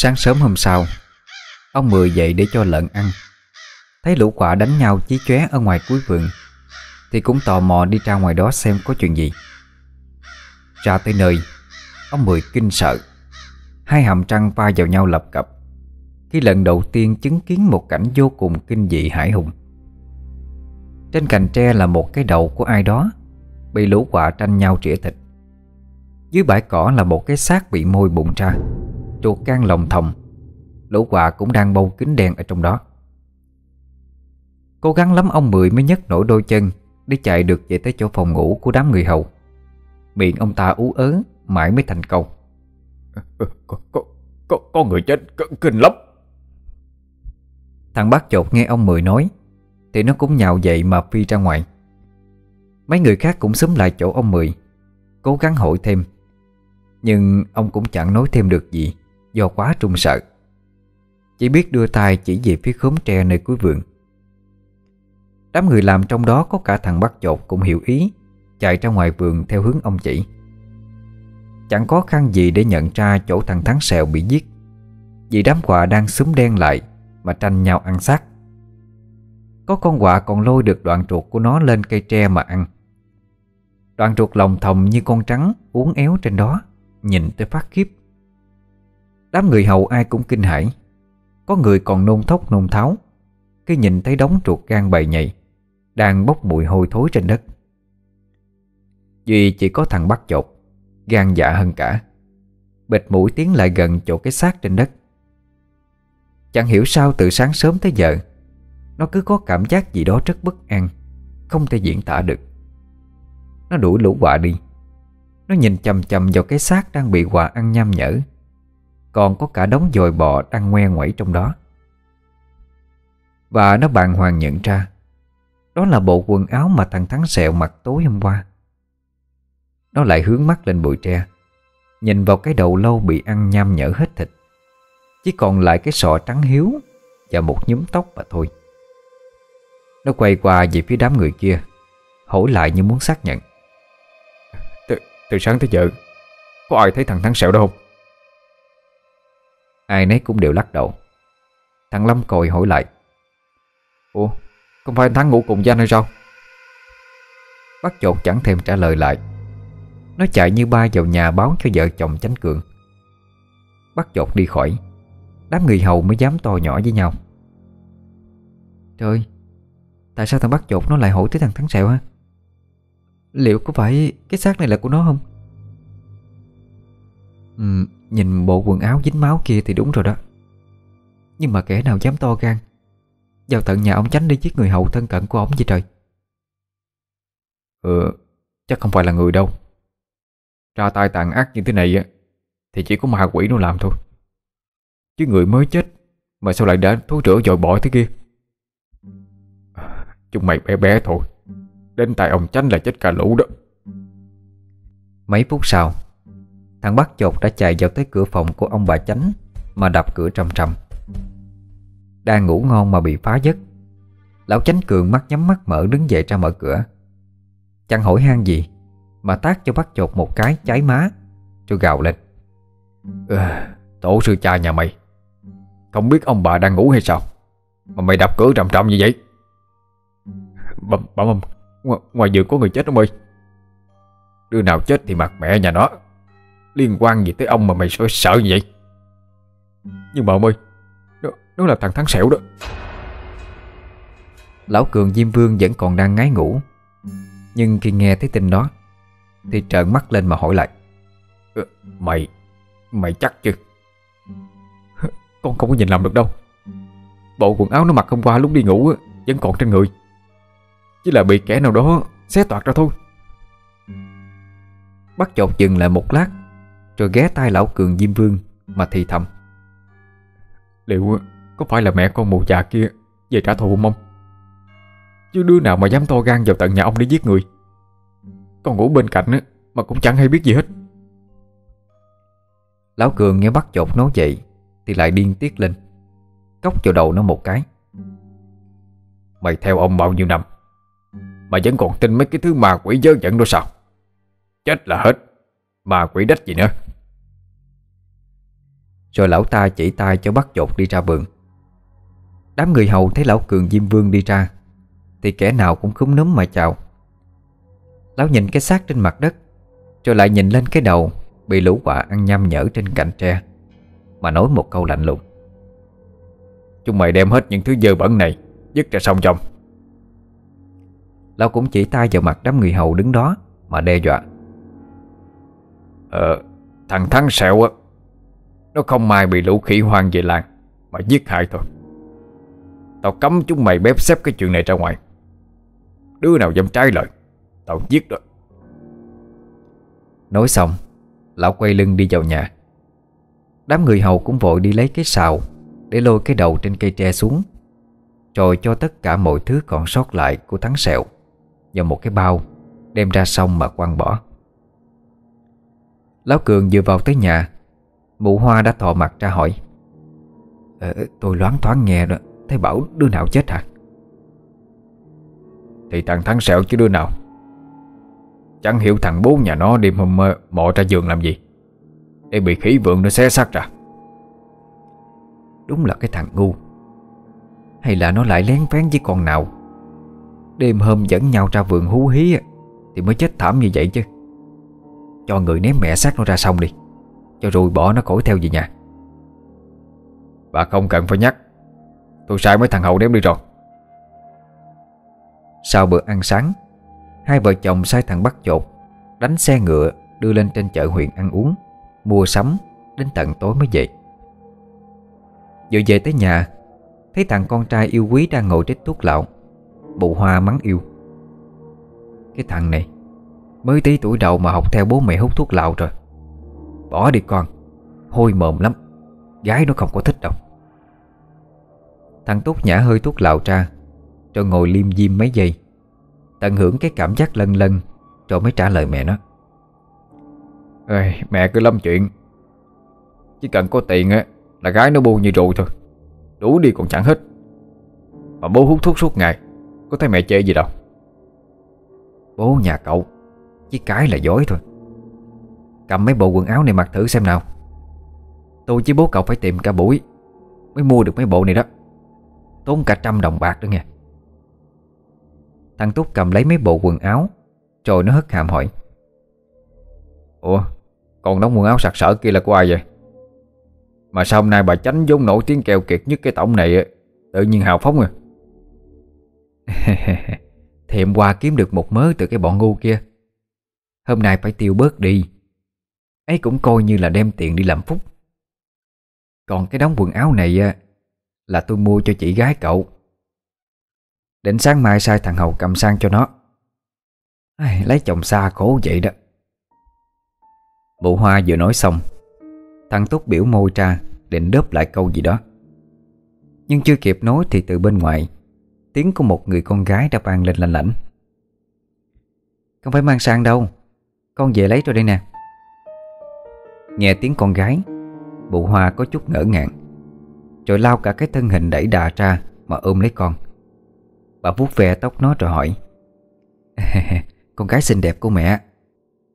[SPEAKER 1] Sáng sớm hôm sau, Ông Mười dậy để cho lợn ăn. Thấy lũ quạ đánh nhau chí chóe ở ngoài cuối vườn, Thì cũng tò mò đi ra ngoài đó xem có chuyện gì. Ra tới nơi Ông Mười kinh sợ. Hai hàm trăng va vào nhau lập cập, Khi lần đầu tiên chứng kiến một cảnh vô cùng kinh dị hải hùng. Trên cành tre là một cái đầu của ai đó, Bị lũ quạ tranh nhau trĩa thịt. Dưới bãi cỏ là một cái xác bị môi bụng ra Chuột can lòng thòng. Lũ quạ cũng đang bâu kính đen ở trong đó. Cố gắng lắm ông Mười mới nhấc nổi đôi chân Để chạy được về tới chỗ phòng ngủ của đám người hầu. Miệng ông ta ú ớ Mãi mới thành câu.
[SPEAKER 2] Có, có, có, có người chết kinh lắm.
[SPEAKER 1] Thằng bác chột nghe ông Mười nói Thì nó cũng nhào dậy mà phi ra ngoài. Mấy người khác cũng xúm lại chỗ ông Mười Cố gắng hỏi thêm. Nhưng ông cũng chẳng nói thêm được gì Do quá trung sợ. Chỉ biết đưa tay chỉ về phía khóm tre nơi cuối vườn Đám người làm trong đó có cả thằng bắt chột cũng hiểu ý, Chạy ra ngoài vườn theo hướng ông chỉ. Chẳng khó khăn gì để nhận ra chỗ thằng Thắng Sẹo bị giết. Vì đám quạ đang súng đen lại Mà tranh nhau ăn xác. Có con quạ còn lôi được đoạn ruột của nó lên cây tre mà ăn. Đoạn ruột lòng thòng như con trắng uốn éo trên đó, Nhìn tới phát khiếp. Đám người hầu ai cũng kinh hãi. Có người còn nôn thốc nôn tháo. Khi nhìn thấy đống ruột gan bầy nhầy đang bốc mùi hôi thối trên đất. Duy chỉ có thằng bắt chột, gan dạ hơn cả. Bịt mũi tiến lại gần chỗ cái xác trên đất. Chẳng hiểu sao từ sáng sớm tới giờ, Nó cứ có cảm giác gì đó rất bất an, Không thể diễn tả được. Nó đuổi lũ quạ đi. Nó nhìn chầm chầm vào cái xác đang bị quạ ăn nham nhở. Còn có cả đống dồi bò đang ngoe ngoẩy trong đó. Và nó bàng hoàng nhận ra đó là bộ quần áo mà thằng Thắng Sẹo mặc tối hôm qua. Nó lại hướng mắt lên bụi tre Nhìn vào cái đầu lâu bị ăn nham nhở hết thịt Chỉ còn lại cái sọ trắng hiếu Và một nhúm tóc mà thôi. Nó quay qua về phía đám người kia Hỏi lại như muốn xác nhận.
[SPEAKER 2] Từ, từ sáng tới giờ Có ai thấy thằng Thắng Sẹo đâu không?
[SPEAKER 1] Ai nấy cũng đều lắc đầu. Thằng Lâm còi hỏi lại.
[SPEAKER 2] Ủa không phải anh Thắng ngủ cùng Danh hay sao?
[SPEAKER 1] Bác chột chẳng thèm trả lời lại. Nó chạy như ba vào nhà báo cho vợ chồng chánh cường. Bác chột đi khỏi. Đám người hầu mới dám to nhỏ với nhau. Trời Tại sao thằng bác chột nó lại hỏi tới thằng Thắng Sẹo ha Liệu có phải cái xác này là của nó không? Ừ, Nhìn bộ quần áo dính máu kia thì đúng rồi đó. Nhưng mà kẻ nào dám to gan vào tận nhà ông tránh đi giết người hầu thân cận của ông vậy trời.
[SPEAKER 2] Ừ Chắc không phải là người đâu. Ra tay tàn ác như thế này á Thì chỉ có ma quỷ nó làm thôi. Chứ người mới chết Mà sao lại đã thối rửa dội bỏ thế kia? Chúng mày bé bé thôi Đến tại ông tránh là chết cả lũ đó.
[SPEAKER 1] Mấy phút sau Thằng bắt chột đã chạy vào tới cửa phòng của ông bà chánh Mà đập cửa trầm trầm đang ngủ ngon mà bị phá giấc. Lão chánh cường mắt nhắm mắt mở đứng dậy ra mở cửa. Chẳng hỏi han gì Mà tác cho bắt chột một cái cháy má Rồi gào lên.
[SPEAKER 2] Ừ, Tổ sư cha nhà mày Không biết ông bà đang ngủ hay sao Mà mày đập cửa trầm trầm như vậy? Bầm bầm ngoài, ngoài giường có người chết ông ơi Đứa nào chết thì mặt mẹ nhà nó Liên quan gì tới ông mà mày sợ, sợ như vậy? Nhưng mà ông ơi nó, nó là thằng Thắng Sẹo đó.
[SPEAKER 1] Lão Cường Diêm Vương vẫn còn đang ngái ngủ. Nhưng khi nghe thấy tin đó Thì trợn mắt lên mà hỏi lại.
[SPEAKER 2] Ừ, Mày Mày chắc chứ? Con không có nhìn lầm được đâu. Bộ quần áo nó mặc hôm qua lúc đi ngủ Vẫn còn trên người. Chỉ là bị kẻ nào đó xé toạc ra thôi.
[SPEAKER 1] Bắt chột dừng lại một lát Rồi ghé tay lão cường Diêm Vương Mà thì thầm.
[SPEAKER 2] Liệu có phải là mẹ con mù già kia Về trả thù không Chứ đứa nào mà dám to gan vào tận nhà ông để giết người. Con ngủ bên cạnh á Mà cũng chẳng hay biết gì hết.
[SPEAKER 1] Lão Cường nghe bắt chột nói vậy Thì lại điên tiết lên. Cốc vào đầu nó một cái.
[SPEAKER 2] Mày theo ông bao nhiêu năm? Mà vẫn còn tin mấy cái thứ ma quỷ dơ dẫn đó sao? Chết là hết. Ma quỷ đách gì nữa?
[SPEAKER 1] Rồi lão ta chỉ tay cho bắt chột đi ra vườn Đám người hầu thấy lão cường Diêm Vương đi ra, Thì kẻ nào cũng khúm núm mà chào. Lão nhìn cái xác trên mặt đất, Rồi lại nhìn lên cái đầu Bị lũ quạ ăn nhăm nhở trên cạnh tre, Mà nói một câu lạnh lùng.
[SPEAKER 2] Chúng mày đem hết những thứ dơ bẩn này Dứt ra sông trong.
[SPEAKER 1] Lão cũng chỉ tay vào mặt đám người hầu đứng đó Mà đe dọa.
[SPEAKER 2] Ờ Thằng Thắng Sẹo á, Nó không may bị lũ khỉ hoang về làng, Mà giết hại thôi. Tao cấm chúng mày bếp xếp cái chuyện này ra ngoài. Đứa nào dám trái lời Tao giết đó.
[SPEAKER 1] Nói xong Lão quay lưng đi vào nhà. Đám người hầu cũng vội đi lấy cái xào Để lôi cái đầu trên cây tre xuống Rồi cho tất cả mọi thứ còn sót lại Của thắng sẹo Vào một cái bao Đem ra sông mà quăng bỏ. Lão Cường vừa vào tới nhà Mụ Hoa đã thò mặt ra hỏi ờ, Tôi loáng thoáng nghe đó Thầy bảo đứa nào chết hả?
[SPEAKER 2] Thì thằng Thắng Sẹo chứ đứa nào? Chẳng hiểu thằng bố nhà nó đêm hôm mơ mò ra giường làm gì. Để bị khỉ vượng nó xé xác ra.
[SPEAKER 1] Đúng là cái thằng ngu. Hay là nó lại lén phén với con nào? Đêm hôm dẫn nhau ra vườn hú hí Thì mới chết thảm như vậy chứ. Cho người ném mẹ xác nó ra xong đi, Cho rồi bỏ nó khỏi theo về nhà.
[SPEAKER 2] Bà không cần phải nhắc. Tôi sai mấy thằng hậu ném đi rồi.
[SPEAKER 1] Sau bữa ăn sáng, Hai vợ chồng sai thằng bắt chột Đánh xe ngựa đưa lên trên chợ huyện ăn uống, Mua sắm Đến tận tối mới về. Vừa về tới nhà, Thấy thằng con trai yêu quý đang ngồi trích thuốc lạo Bụ hoa mắng yêu. Cái thằng này Mới tí tuổi đầu mà học theo bố mẹ hút thuốc lạo rồi. Bỏ đi con, Hôi mồm lắm, Gái nó không có thích đâu. Thằng Túc nhả hơi thuốc lạo ra Rồi ngồi liêm diêm mấy giây. Tận hưởng cái cảm giác lân lân Rồi mới trả lời mẹ nó.
[SPEAKER 2] Ê, Mẹ cứ lâm chuyện. Chỉ cần có tiền á Là gái nó bu như rượu thôi. Đủ đi còn chẳng hết. Mà bố hút thuốc suốt ngày Có thấy mẹ chê gì đâu.
[SPEAKER 1] Bố nhà cậu Chỉ cái là dối thôi. Cầm mấy bộ quần áo này mặc thử xem nào. Tôi với bố cậu phải tìm cả buổi Mới mua được mấy bộ này đó Tốn cả trăm đồng bạc đó nghe. Thằng Túc cầm lấy mấy bộ quần áo, Rồi nó hất hàm hỏi.
[SPEAKER 2] Ủa, Còn đóng quần áo sặc sỡ kia là của ai vậy? Mà sao hôm nay bà tránh vốn nổi tiếng kèo kiệt nhất cái tổng này Tự nhiên hào phóng rồi.
[SPEAKER 1] Thì hôm qua kiếm được một mớ từ cái bọn ngu kia. Hôm nay phải tiêu bớt đi. Ấy cũng coi như là đem tiền đi làm phúc. Còn cái đóng quần áo này là tôi mua cho chị gái cậu. Đến sáng mai sai thằng Hầu cầm sang cho nó. Ai, Lấy chồng xa khổ vậy đó. Bộ hoa vừa nói xong Thằng Túc biểu môi ra Định đớp lại câu gì đó. Nhưng chưa kịp nói thì từ bên ngoài Tiếng của một người con gái đã vang lên lành lãnh Không phải mang sang đâu Con về lấy rồi đây nè. Nghe tiếng con gái Bụ hoa có chút ngỡ ngàng. Rồi lao cả cái thân hình đẩy đà ra Mà ôm lấy con. Bà vuốt ve tóc nó rồi hỏi, Con gái xinh đẹp của mẹ,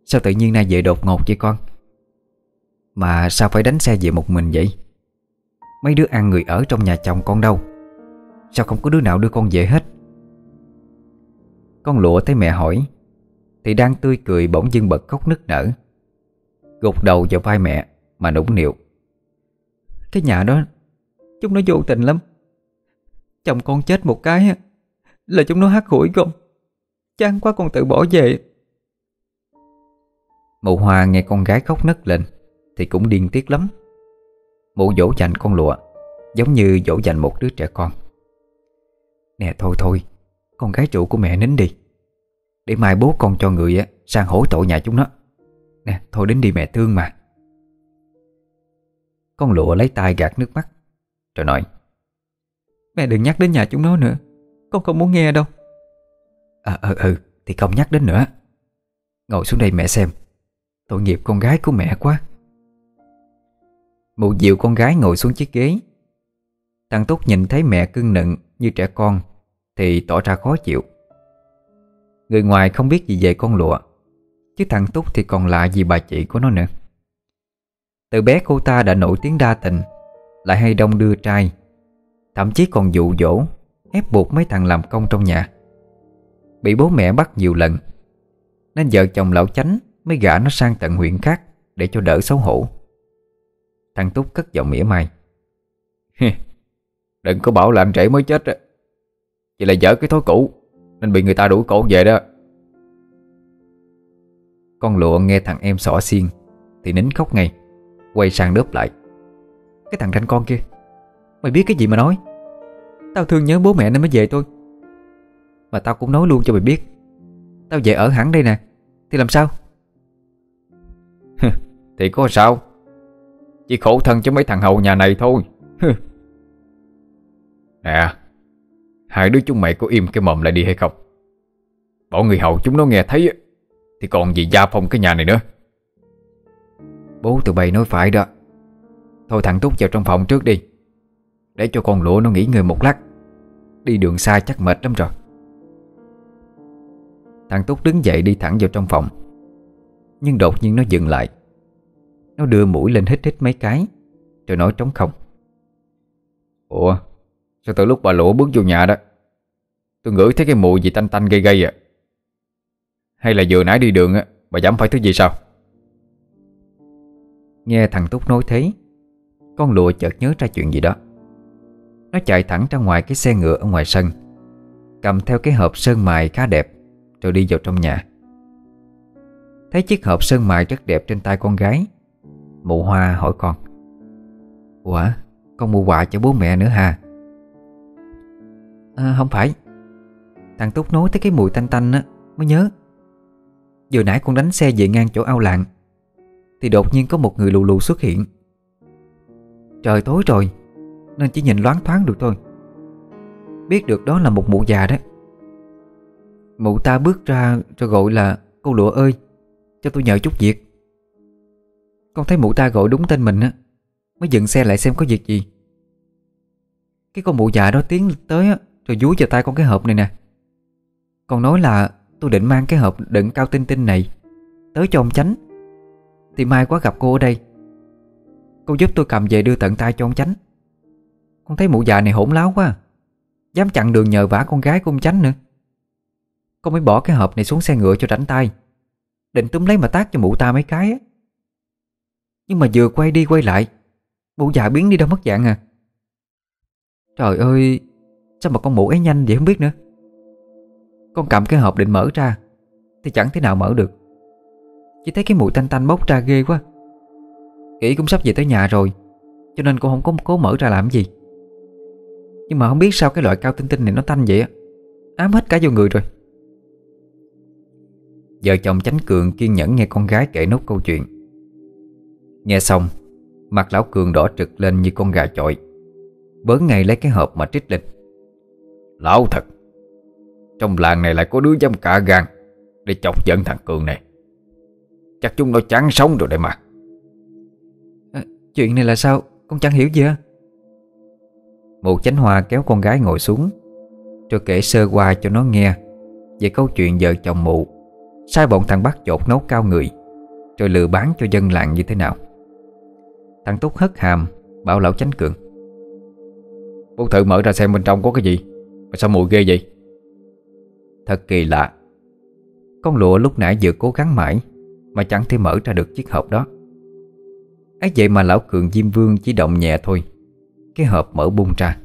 [SPEAKER 1] Sao tự nhiên nay về đột ngột vậy con? Mà sao phải đánh xe về một mình vậy? Mấy đứa ăn người ở trong nhà chồng con đâu? Sao không có đứa nào đưa con về hết? Con lụa thấy mẹ hỏi, Thì đang tươi cười bỗng dưng bật khóc nức nở. Gục đầu vào vai mẹ Mà nũng nịu, Cái nhà đó Chúng nó vô tình lắm. Chồng con chết một cái Là chúng nó hát hủi con. Chán quá con tự bỏ về. Mụ Hoa nghe con gái khóc nấc lên, Thì cũng điên tiết lắm. Mụ dỗ dành con lụa, Giống như dỗ dành một đứa trẻ con. Nè, thôi thôi, Con gái trụ của mẹ nín đi. Để mai bố con cho người á, sang hổ tội nhà chúng nó. Nè, thôi, đến đi mẹ thương mà. Con lụa lấy tay gạt nước mắt. Rồi nói Mẹ đừng nhắc đến nhà chúng nó nữa. Con không muốn nghe đâu. À ừ ừ thì không nhắc đến nữa. Ngồi xuống đây mẹ xem. Tội nghiệp con gái của mẹ quá. Mụ dịu con gái ngồi xuống chiếc ghế. Thằng Túc nhìn thấy mẹ cưng nựng như trẻ con Thì tỏ ra khó chịu. Người ngoài không biết gì về con lụa Chứ thằng Túc thì còn lạ gì bà chị của nó nữa. Từ bé cô ta đã nổi tiếng đa tình lại hay đông đưa trai. Thậm chí còn dụ dỗ, Ép buộc mấy thằng làm công trong nhà. Bị bố mẹ bắt nhiều lần, Nên vợ chồng lão chánh Mới gả nó sang tận huyện khác Để cho đỡ xấu hổ. Thằng Túc cất giọng mỉa mai.
[SPEAKER 2] Đừng có bảo là anh rể mới chết Chỉ là dở cái thói cũ, Nên bị người ta đuổi cổ về đó.
[SPEAKER 1] Con lụa nghe thằng em xỏ xiên, Thì nín khóc ngay, Quay sang đớp lại. Cái thằng ranh con kia. Mày biết cái gì mà nói? Tao thương nhớ bố mẹ nên mới về thôi, Mà tao cũng nói luôn cho mày biết. Tao về ở hẳn đây nè. Thì làm sao?
[SPEAKER 2] Thì có sao? Chỉ khổ thân cho mấy thằng hậu nhà này thôi. Nè Hai đứa chúng mày có im cái mồm lại đi hay không? Bọn người hậu chúng nó nghe thấy Thì còn gì gia phong cái nhà này nữa?
[SPEAKER 1] Bố tụi bay nói phải đó. Thôi thằng Túc vào trong phòng trước đi. Để cho con lụa nó nghỉ ngơi một lát. Đi đường xa chắc mệt lắm rồi. Thằng Túc đứng dậy đi thẳng vào trong phòng. Nhưng đột nhiên nó dừng lại. Nó đưa mũi lên hít hít mấy cái, Rồi nói trống không.
[SPEAKER 2] Ủa, Sao từ lúc bà lụa bước vô nhà đó, Tôi ngửi thấy cái mùi gì tanh tanh gây gây à? Hay là vừa nãy đi đường á, Bà dám phải thứ gì sao?
[SPEAKER 1] Nghe thằng Túc nói thế con lụa chợt nhớ ra chuyện gì đó. Nó chạy thẳng ra ngoài cái xe ngựa ở ngoài sân Cầm theo cái hộp sơn mài khá đẹp Rồi đi vào trong nhà. Thấy chiếc hộp sơn mài rất đẹp trên tay con gái Mụ Hoa hỏi con Ủa Con mua quà cho bố mẹ nữa hả? À, Không phải. Thằng Túc nói tới cái mùi tanh tanh á Mới nhớ. Vừa nãy con đánh xe về ngang chỗ ao làng Thì đột nhiên có một người lù lù xuất hiện. Trời tối rồi, Nên chỉ nhìn loáng thoáng được thôi. Biết được đó là một mụ già đó Mụ ta bước ra rồi gọi là, Cô lụa ơi, Cho tôi nhờ chút việc. Con thấy mụ ta gọi đúng tên mình á, Mới dừng xe lại xem có việc gì. Cái con mụ già đó tiến tới á, Rồi dúi vào tay con cái hộp này nè. Con nói là, tôi định mang cái hộp đựng cao tinh tinh này Tới cho ông chánh, Thì mai quá gặp cô ở đây. Cô giúp tôi cầm về đưa tận tay cho ông chánh. Con thấy mụ già này hỗn láo quá. Dám chặn đường nhờ vả con gái của ông chánh nữa. Con mới bỏ cái hộp này xuống xe ngựa cho rảnh tay. Định túm lấy mà tác cho mụ ta mấy cái á. Nhưng mà vừa quay đi quay lại, Mụ già biến đi đâu mất dạng à. Trời ơi, Sao mà con mụ ấy nhanh vậy không biết nữa. Con cầm cái hộp định mở ra, Thì chẳng thể nào mở được. Chỉ thấy cái mùi tanh tanh bốc ra ghê quá. Kỷ cũng sắp về tới nhà rồi, Cho nên cô không có cố mở ra làm gì. Nhưng mà không biết sao cái loại cao tinh tinh này nó tanh vậy á, Ám hết cả vô người rồi. Vợ chồng chánh cường kiên nhẫn nghe con gái kể nốt câu chuyện. Nghe xong, Mặt lão cường đỏ trực lên như con gà chọi, Bớn ngay lấy cái hộp mà trích lên. Lão thật, Trong làng này lại có đứa dám cả gan Để chọc giận thằng Cường này. Chắc chúng nó chán sống rồi đây mà. Chuyện này là sao? Con chẳng hiểu gì à Mụ chánh hoa kéo con gái ngồi xuống, Rồi kể sơ qua cho nó nghe Về câu chuyện vợ chồng mụ. Sai bọn thằng bắt chột nấu cao người, Rồi lừa bán cho dân làng như thế nào. Thằng Túc hất hàm, Bảo lão chánh cường,
[SPEAKER 2] Bố thử mở ra xem bên trong có cái gì, Mà sao mùi ghê vậy?
[SPEAKER 1] Thật kỳ lạ, Con lụa lúc nãy vừa cố gắng mãi, Mà chẳng thể mở ra được chiếc hộp đó ấy vậy mà lão cường Diêm Vương chỉ động nhẹ thôi. Cái hộp mở bung ra.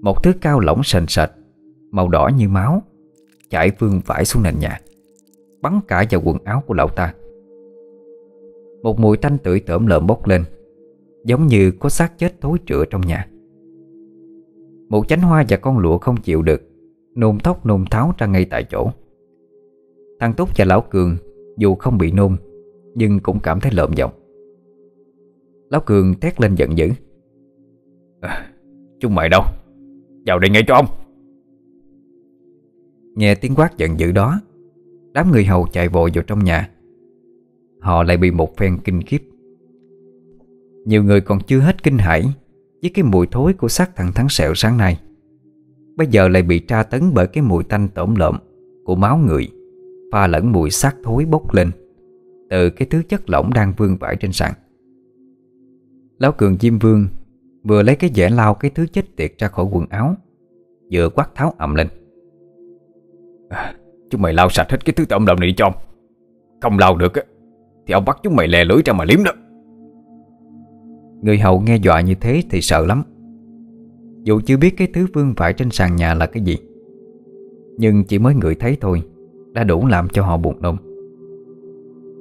[SPEAKER 1] Một thứ cao lỏng sền sệt, Màu đỏ như máu Chảy vương vãi xuống nền nhà, Bắn cả vào quần áo của lão ta. Một mùi tanh tưởi tởm lợm bốc lên, Giống như có xác chết thối rữa trong nhà. Một chánh hoa và con lụa không chịu được, Nôn tóc nôn tháo ra ngay tại chỗ. Thằng Túc và Lão Cường Dù không bị nôn, Nhưng cũng cảm thấy lợm giọng. Lão Cường thét lên giận dữ.
[SPEAKER 2] À, Chúng mày đâu? Vào đây ngay cho ông.
[SPEAKER 1] Nghe tiếng quát giận dữ đó Đám người hầu chạy vội vào trong nhà. Họ lại bị một phen kinh khiếp. Nhiều người còn chưa hết kinh hãi Với cái mùi thối của xác thằng Thắng Sẹo sáng nay. Bây giờ lại bị tra tấn bởi cái mùi tanh tổm lợm Của máu người Pha lẫn mùi xác thối bốc lên Từ cái thứ chất lỏng đang vương vãi trên sàn Lão Cường Diêm Vương Vừa lấy cái dẻ lao cái thứ chết tiệt ra khỏi quần áo Vừa quát tháo ầm lên.
[SPEAKER 2] À, Chúng mày lau sạch hết cái thứ tổm lợm này đi cho ông. Không lau được á Thì ông bắt chúng mày lè lưỡi ra mà liếm đó.
[SPEAKER 1] Người hầu nghe dọa như thế thì sợ lắm. Dù chưa biết cái thứ vương vãi trên sàn nhà là cái gì Nhưng chỉ mới ngửi thấy thôi Đã đủ làm cho họ buồn nôn.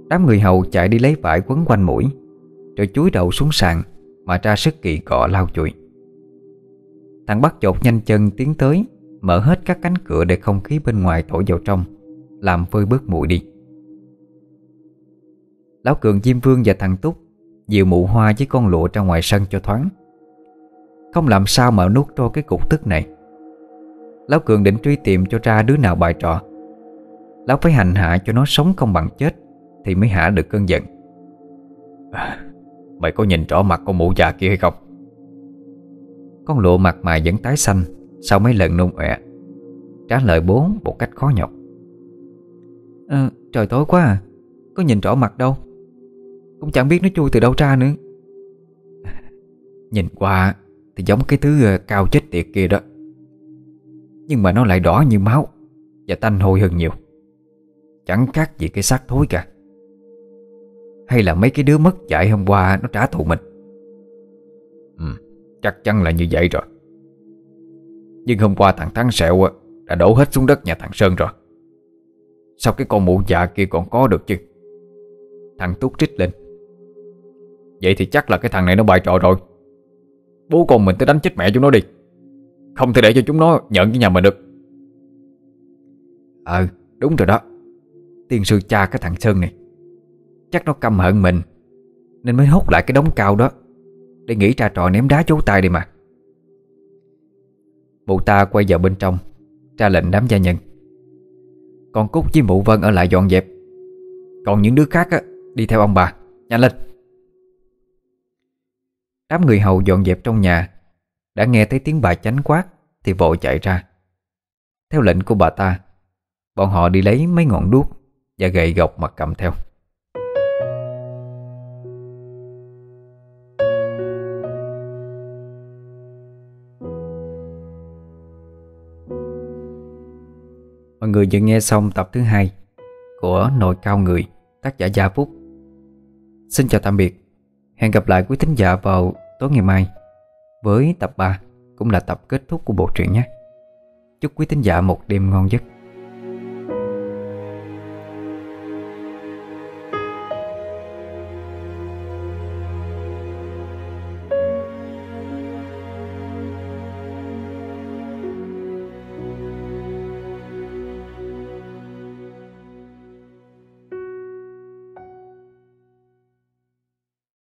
[SPEAKER 1] Đám người hầu chạy đi lấy vải quấn quanh mũi rồi chúi đầu xuống sàn Mà ra sức kỳ cọ lau chùi. Thằng bắt chột nhanh chân tiến tới Mở hết các cánh cửa để không khí bên ngoài thổi vào trong Làm phơi bớt mùi đi. Lão Cường Diêm Vương và thằng Túc Dìu mụ hoa với con lụa ra ngoài sân cho thoáng. Không làm sao mà nuốt trôi cái cục tức này. Lão Cường định truy tìm cho ra đứa nào bài trò Lão phải hành hạ cho nó sống không bằng chết Thì mới hạ được cơn giận.
[SPEAKER 2] À, Mày có nhìn rõ mặt con mụ già kia hay không?
[SPEAKER 1] Con lụa mặt mày vẫn tái xanh Sau mấy lần nôn ọe. Trả lời bố một cách khó nhọc. À, Trời tối quá à Có nhìn rõ mặt đâu. Cũng chẳng biết nó chui từ đâu ra nữa. Nhìn qua Thì giống cái thứ ờ, cao chết tiệt kia đó. Nhưng mà nó lại đỏ như máu Và tanh hôi hơn nhiều. Chẳng khác gì cái xác thối cả hay là mấy cái đứa mất dạy hôm qua Nó trả thù mình?
[SPEAKER 2] Ừ Chắc chắn là như vậy rồi. Nhưng hôm qua thằng Thắng Sẹo Đã đổ hết xuống đất nhà thằng Sơn rồi. Sao cái con mụ già kia còn có được chứ?
[SPEAKER 1] Thằng Túc trích lên.
[SPEAKER 2] Vậy thì chắc là cái thằng này nó bại trò rồi. Bố con mình tới đánh chết mẹ chúng nó đi. Không thể để cho chúng nó nhận cái nhà mình được.
[SPEAKER 1] Ờ đúng rồi đó. Tiên sư cha cái thằng Sơn này. Chắc nó căm hận mình Nên mới hút lại cái đống cao đó Để nghĩ ra trò ném đá chấu tay đi mà. Mụ ta quay vào bên trong Ra lệnh đám gia nhân. Còn Cúc với mụ Vân ở lại dọn dẹp. Còn những đứa khác á, đi theo ông bà Nhanh lên. Đám người hầu dọn dẹp trong nhà Đã nghe thấy tiếng bà chánh quát Thì vội chạy ra. Theo lệnh của bà ta Bọn họ đi lấy mấy ngọn đuốc Và gậy gộc mà cầm theo. Mọi người vừa nghe xong tập thứ hai Của Nội Cao Người, Tác giả Gia Phúc. Xin chào tạm biệt. Hẹn gặp lại quý thính giả vào tối ngày mai Với tập 3 Cũng là tập kết thúc của bộ truyện nhé. Chúc quý thính giả một đêm ngon giấc.